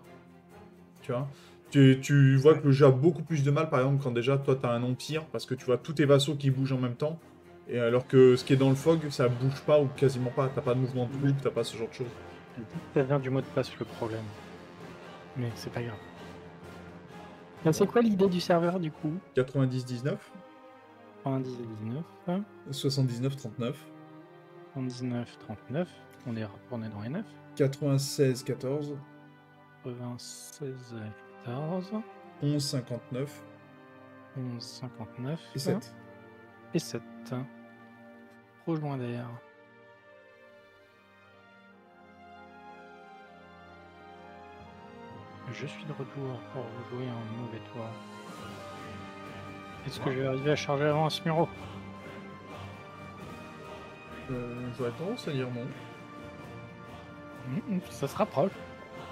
tu vois, tu, tu vois que le jeu a beaucoup plus de mal, par exemple, quand déjà toi tu as un empire parce que tu vois tous tes vassaux qui bougent en même temps, et alors que ce qui est dans le fog, ça bouge pas ou quasiment pas, t'as pas de mouvement de troupe, t'as pas ce genre de choses. Ça vient du mot de passe le problème. Mais c'est pas grave. C'est quoi l'idée du serveur du coup 90-19, 99, 79-39, 79, 39. On est, on est dans les 9. 96-14, 96, 14, 11-59 11, 59. et 7. Et 7. Rejoins d'ailleurs. Je suis de retour pour vous jouer un mauvais tour. Est-ce que je vais arriver à charger avant un Smuro Euh, J'aurais tendance à dire non. Hmm, Ça se rapproche.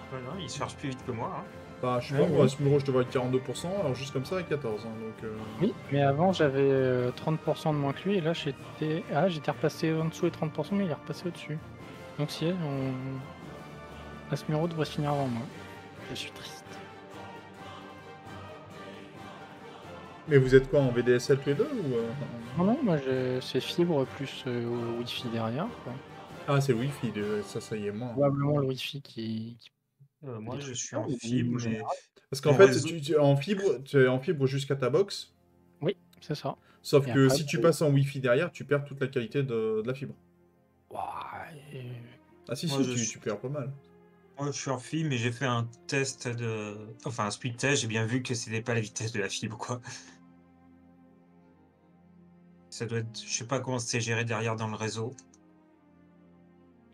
voilà, il charge plus vite que moi. hein. Bah, je sais Ouais, pas, moi, ouais. Je devrais être 42%, alors juste comme ça, à 14. hein, donc, euh, Oui, mais avant j'avais euh, 30% de moins que lui et là j'étais ah, j'étais repassé en dessous et 30% mais il est repassé au-dessus. Donc si on... Asmuro devrait se finir avant moi. Je suis triste. Mais vous êtes quoi en VDSL tous les deux ou euh, Non, non, moi je- c'est fibre plus euh, Wi-Fi derrière. Quoi. Ah, c'est le Wi-Fi, de- ça, ça y est, moi. Probablement le Wi-Fi qui. qui- Euh, moi, je suis en fibre, mais. Parce qu'en fait, réseau- tu, tu- en fibre, tu es en fibre jusqu'à ta box. Oui, c'est ça. Sauf Et que après, si tu passes en Wi-Fi derrière, tu perds toute la qualité de, de la fibre. Ouah, et- Ah, si, Moi, si, je tu, suis- tu perds pas mal. Moi, je suis en fibre, mais j'ai fait un test de. Enfin, un speed test, j'ai bien vu que c'était pas la vitesse de la fibre, quoi. Ça doit être. Je sais pas comment c'est géré derrière dans le réseau.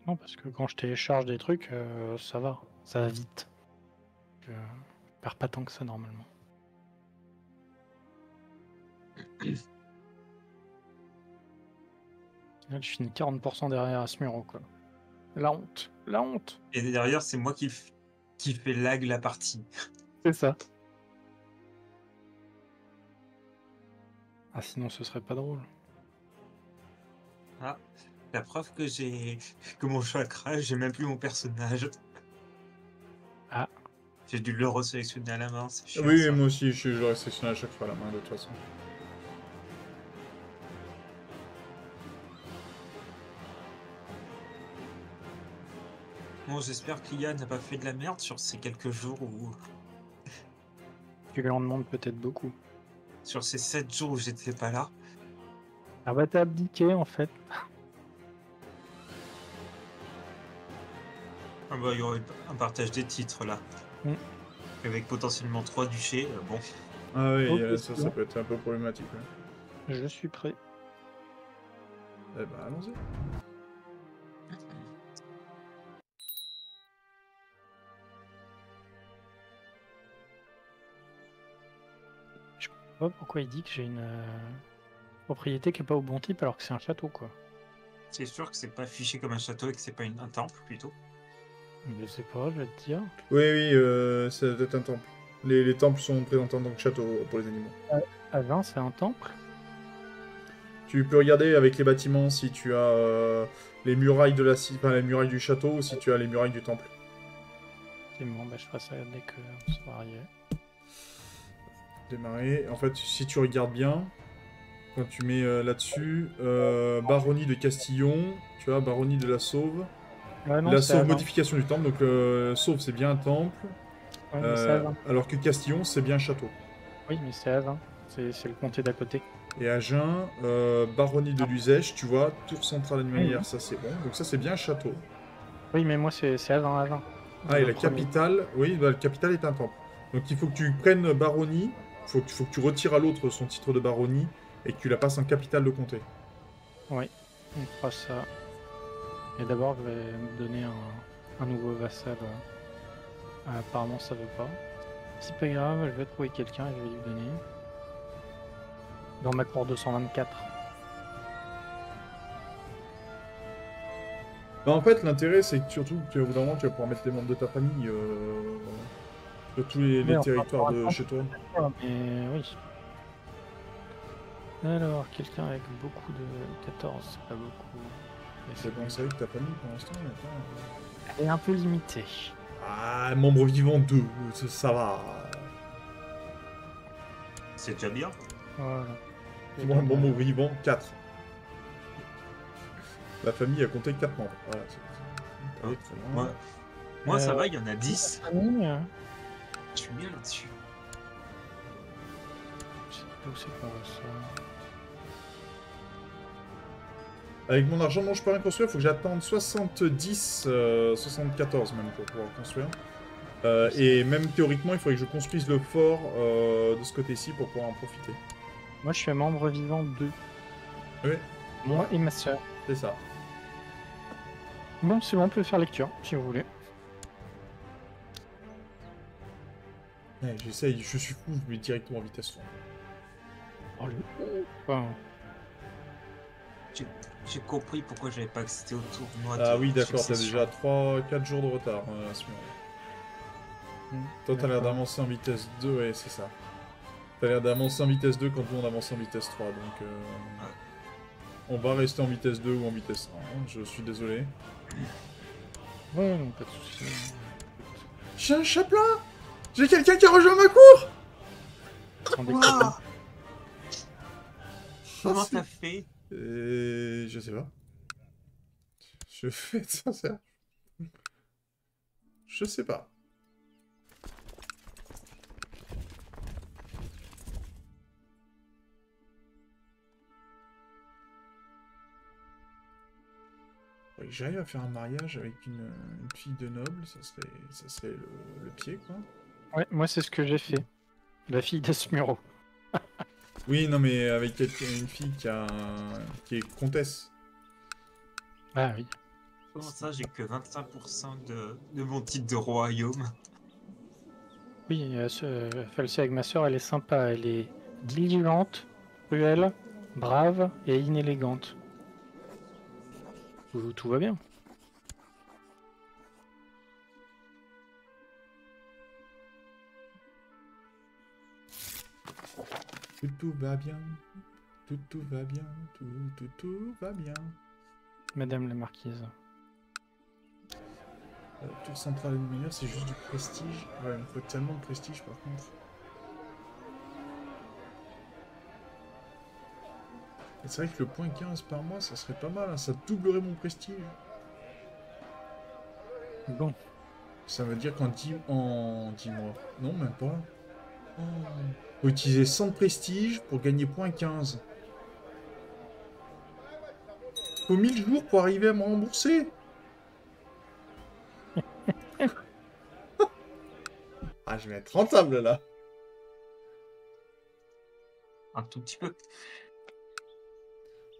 Non, parce que quand je télécharge des trucs, euh, ça va. Ça va vite. Je perds pas tant que ça normalement. [clears throat] Là, je finis 40% derrière Asmuro, quoi. La honte. La honte. Et derrière, c'est moi qui, f- qui fait lag la partie. [laughs] C'est ça. Ah, sinon, ce serait pas drôle. La preuve que j'ai que mon chakra, j'ai même plus mon personnage. [laughs] Ah. J'ai dû le resélectionner à la main. chiant, oui, ça. moi aussi, je, je réceptionne à chaque fois la main, de toute façon. Bon, j'espère qu'Ia n'a pas fait de la merde sur ces quelques jours où. Tu lui en demandes peut-être beaucoup. Sur ces 7 jours où j'étais pas là. Ah bah, t'as abdiqué, en fait. Ah bah, il y aurait un partage des titres là. Mm. Avec potentiellement 3 duchés. euh, bon. Ah oui, euh, ça, ça peut être un peu problématique. Je suis prêt. Eh ben, allons-y. Pas pourquoi il dit que j'ai une euh, propriété qui est pas au bon type alors que c'est un château, quoi. C'est sûr que c'est pas affiché comme un château et que c'est pas une- un temple plutôt. Je sais pas, je vais te dire. Oui, oui, euh, ça doit être un temple. Les, les temples sont présentés en tant que château pour les animaux. À 20, c'est un temple Tu peux regarder avec les bâtiments si tu as euh, les murailles de la enfin, les murailles du château ou si tu as les murailles du temple. C'est bon, bah je ferai ça dès que ça va arriver. Démarrer. En fait, si tu regardes bien, quand tu mets euh, là-dessus, euh, baronnie de Castillon, tu vois, baronnie de la Sauve, Ouais, non, la sauve à 20. modification du temple, donc euh, sauve c'est bien un temple, Ouais, mais c'est à 20. alors que Castillon c'est bien un château. Oui, mais c'est 20. C'est le comté d'à côté. Et Agen, baronnie de Luzèche, tu vois, tour centrale animalière, ça c'est bon. Donc ça c'est bien un château. Oui, mais moi, c'est c'est à 20 à 20. Ah, et la premier. capitale, oui, bah, la capitale est un temple. Donc il faut que tu prennes baronnie, faut, que- faut que tu retires à l'autre son titre de baronnie et que tu la passes en capitale de comté. On fera ça. Et d'abord, je vais me donner un, un nouveau vassal. Ah, apparemment, ça veut pas. C'est pas grave, je vais trouver quelqu'un et je vais lui donner. Dans ma cour 224. Bah, en fait, l'intérêt c'est que surtout qu'au bout d'un moment tu vas pouvoir mettre les membres de ta famille euh, tous les, territoires de chez toi. Mais oui. Alors, quelqu'un avec beaucoup de 14, c'est pas beaucoup. Et C'est bon, c'est vrai que ta famille pour l'instant. Elle est un peu limitée. Ah, membre vivant 2, ça, ça va. C'est déjà bien. Voilà. Moi, membre vivant 4. La famille a compté 4 membres. Voilà, bien. Moi, moi ça va, il y en a 10. Famille, euh, Je suis bien là-dessus. je sais pas où c'est qu'on voit ça. Avec mon argent, non, je peux rien construire. Il faut que j'attende 70, euh, 74 même pour pouvoir construire. Euh, et même théoriquement, il faudrait que je construise le fort euh, de ce côté-ci pour pouvoir en profiter. Moi, je suis un membre vivant 2. Oui. Moi et ma soeur. C'est ça. Bon, c'est bon, on peut faire lecture, si vous voulez. Ouais, J'essaye, je suis fou, je mets directement en vitesse 3. Oh, le... Enfin, J'ai compris pourquoi j'avais pas accédé au tournoi. Ah de oui, d'accord, t'as déjà 3-4 jours de retard euh, à ce moment. Hmm, Toi, t'as l'air d'avancer en vitesse 2, ouais, c'est ça. T'as l'air d'avancer en vitesse 2 quand nous on avance en vitesse 3, donc euh, on va rester en vitesse 2 ou en vitesse 1, hein, je suis désolé. bon, pas de soucis. J'ai un chaplain J'ai quelqu'un qui a rejoint ma cour. Comment t'as fait? Euh, je sais pas. Je vais être sincère. Je sais pas. J'arrive à faire un mariage avec une, une fille de noble, ça serait, ça serait le, le pied, quoi. Ouais, moi, c'est ce que j'ai fait. La fille d'Esmuro. [laughs] Oui, non, mais avec quelqu'un- une fille qui, a, un- qui est comtesse. Ah oui. Comment ça, j'ai que 25% de, de mon titre de royaume? Oui, euh, ce- avec ma soeur, elle est sympa. Elle est diligente, cruelle, brave et inélégante. Tout, tout va bien. Tout, tout va bien. Tout, tout va bien. Tout, tout, tout va bien. Madame la marquise. Euh, tour central et lumière, c'est juste du prestige. Ouais, il me faut tellement de prestige par contre. Et C'est vrai que le point 15 par mois, ça serait pas mal, hein, ça doublerait mon prestige. Bon, Ça veut dire qu'en 10, en 10 mois, non même pas. Oh. Faut utiliser 100 de prestige pour gagner point 15. Faut 1000 jours pour arriver à me rembourser. [laughs] ah, je vais être rentable là. Un tout petit peu.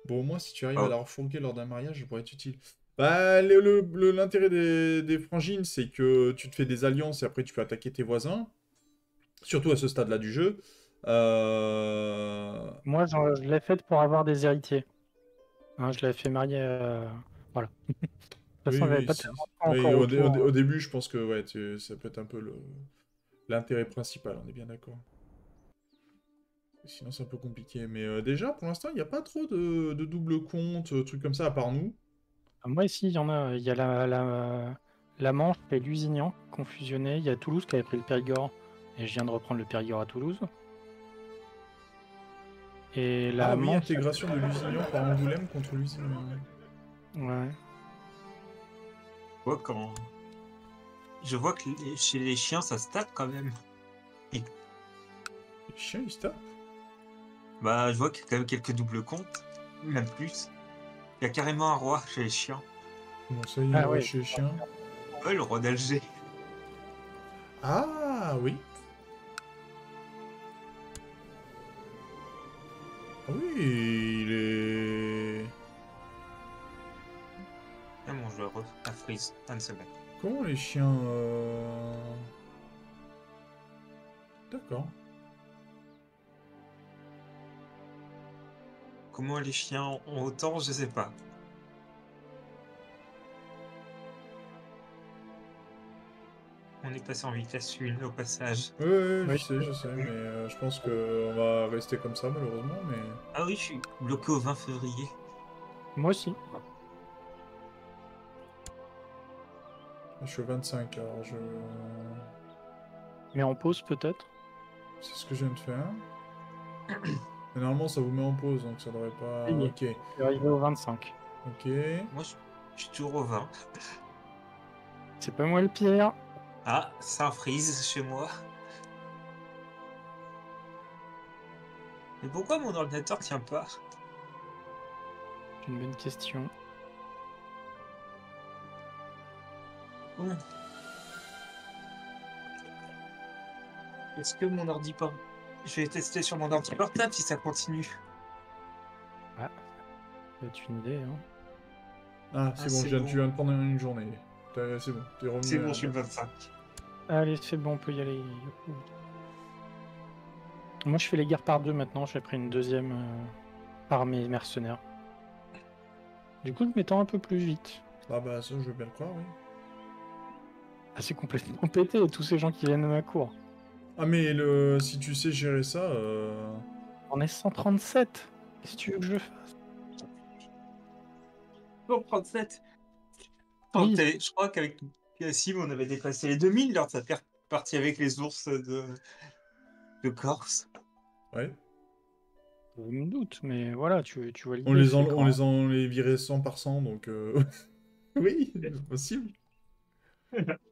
Bon, au moins, si tu arrives Oh. à la refourguer lors d'un mariage, ça pourrait être utile. Bah, le- le- le- l'intérêt des, des frangines, c'est que tu te fais des alliances et après tu peux attaquer tes voisins. Surtout à ce stade-là du jeu. Euh... moi, je l'ai faite pour avoir des héritiers. Hein, je l'ai fait marier. euh, Voilà. [laughs] de toute façon, Oui, oui, pas au, dé- au autour, dé- au début, je pense que ouais, tu- ça peut être un peu le l'intérêt principal, on est bien d'accord. Sinon, c'est un peu compliqué. Mais euh, déjà, pour l'instant, il n'y a pas trop de, de double compte, euh, trucs comme ça, à part nous. Ah, Moi, ici, il y en a. Il y a la, la, la Manche et Lusignan qui ont fusionné. Il y a Toulouse qui avait pris le Périgord. Et je viens de reprendre le Périgord à Toulouse. Et la ah oui, Manche. intégration de Lusignan par Angoulême contre Lusignan. Ouais. Je vois quand. Je vois que les- chez les chiens, ça se tape quand même. Les chiens, ils se tapent Bah, je vois qu'il y a quand même quelques doubles comptes, même plus. Il y a carrément un roi chez les chiens. Comment ça, y Ah a un ouais. chez les chiens Ouais, le roi d'Alger. Ah oui. Oui, il est. Ah le re... à freeze. Un seconde. Comment les chiens. euh, D'accord. Comment les chiens ont autant, je sais pas. On est passé en vitesse 1 au passage. Ouais, ouais, Oui. je sais, je sais, mais euh, je pense qu'on va rester comme ça malheureusement, mais. Ah oui, je suis bloqué au 20 février. Moi aussi. Je suis au 25, alors je. Mais en pause peut-être? C'est ce que je viens de faire. Mais normalement, ça vous met en pause, donc ça devrait pas. Oui. Ok, Je vais arriver au 25. ok. Moi, je, je suis toujours au 20. C'est pas moi le pire. Ah, un freeze chez moi. Mais pourquoi mon ordinateur tient pas? C'est une bonne question. Bon. Est-ce que mon ordi pas Je vais tester sur mon ordi portable si ça continue. Ça peut être une idée. Hein. Ah, c'est Ah, bon, je viens, bon. tu viens de prendre une journée. C'est bon, t'es revenu. C'est à- bon, je suis le 25. Allez, c'est bon, on peut y aller. Moi, je fais les guerres par deux maintenant. J'ai pris une deuxième euh, par mes mercenaires. Du coup, je m'étends un peu plus vite. Ah bah ça, je veux bien le croire, oui. Ah, c'est complètement [laughs] pété, tous ces gens qui viennent à ma cour. Ah mais le... si tu sais gérer ça, euh... On est 137. Qu'est-ce que tu veux que je fasse? Bon, 37. Oui. Je crois qu'avec Sim, on avait dépassé les 2000 lors de sa partie avec les ours de, de Corse. ouais. Je me doute, mais voilà, tu, tu vois. On les, en... on les en les virait 100 par 100, donc... euh, [laughs] oui, c'est possible. [laughs]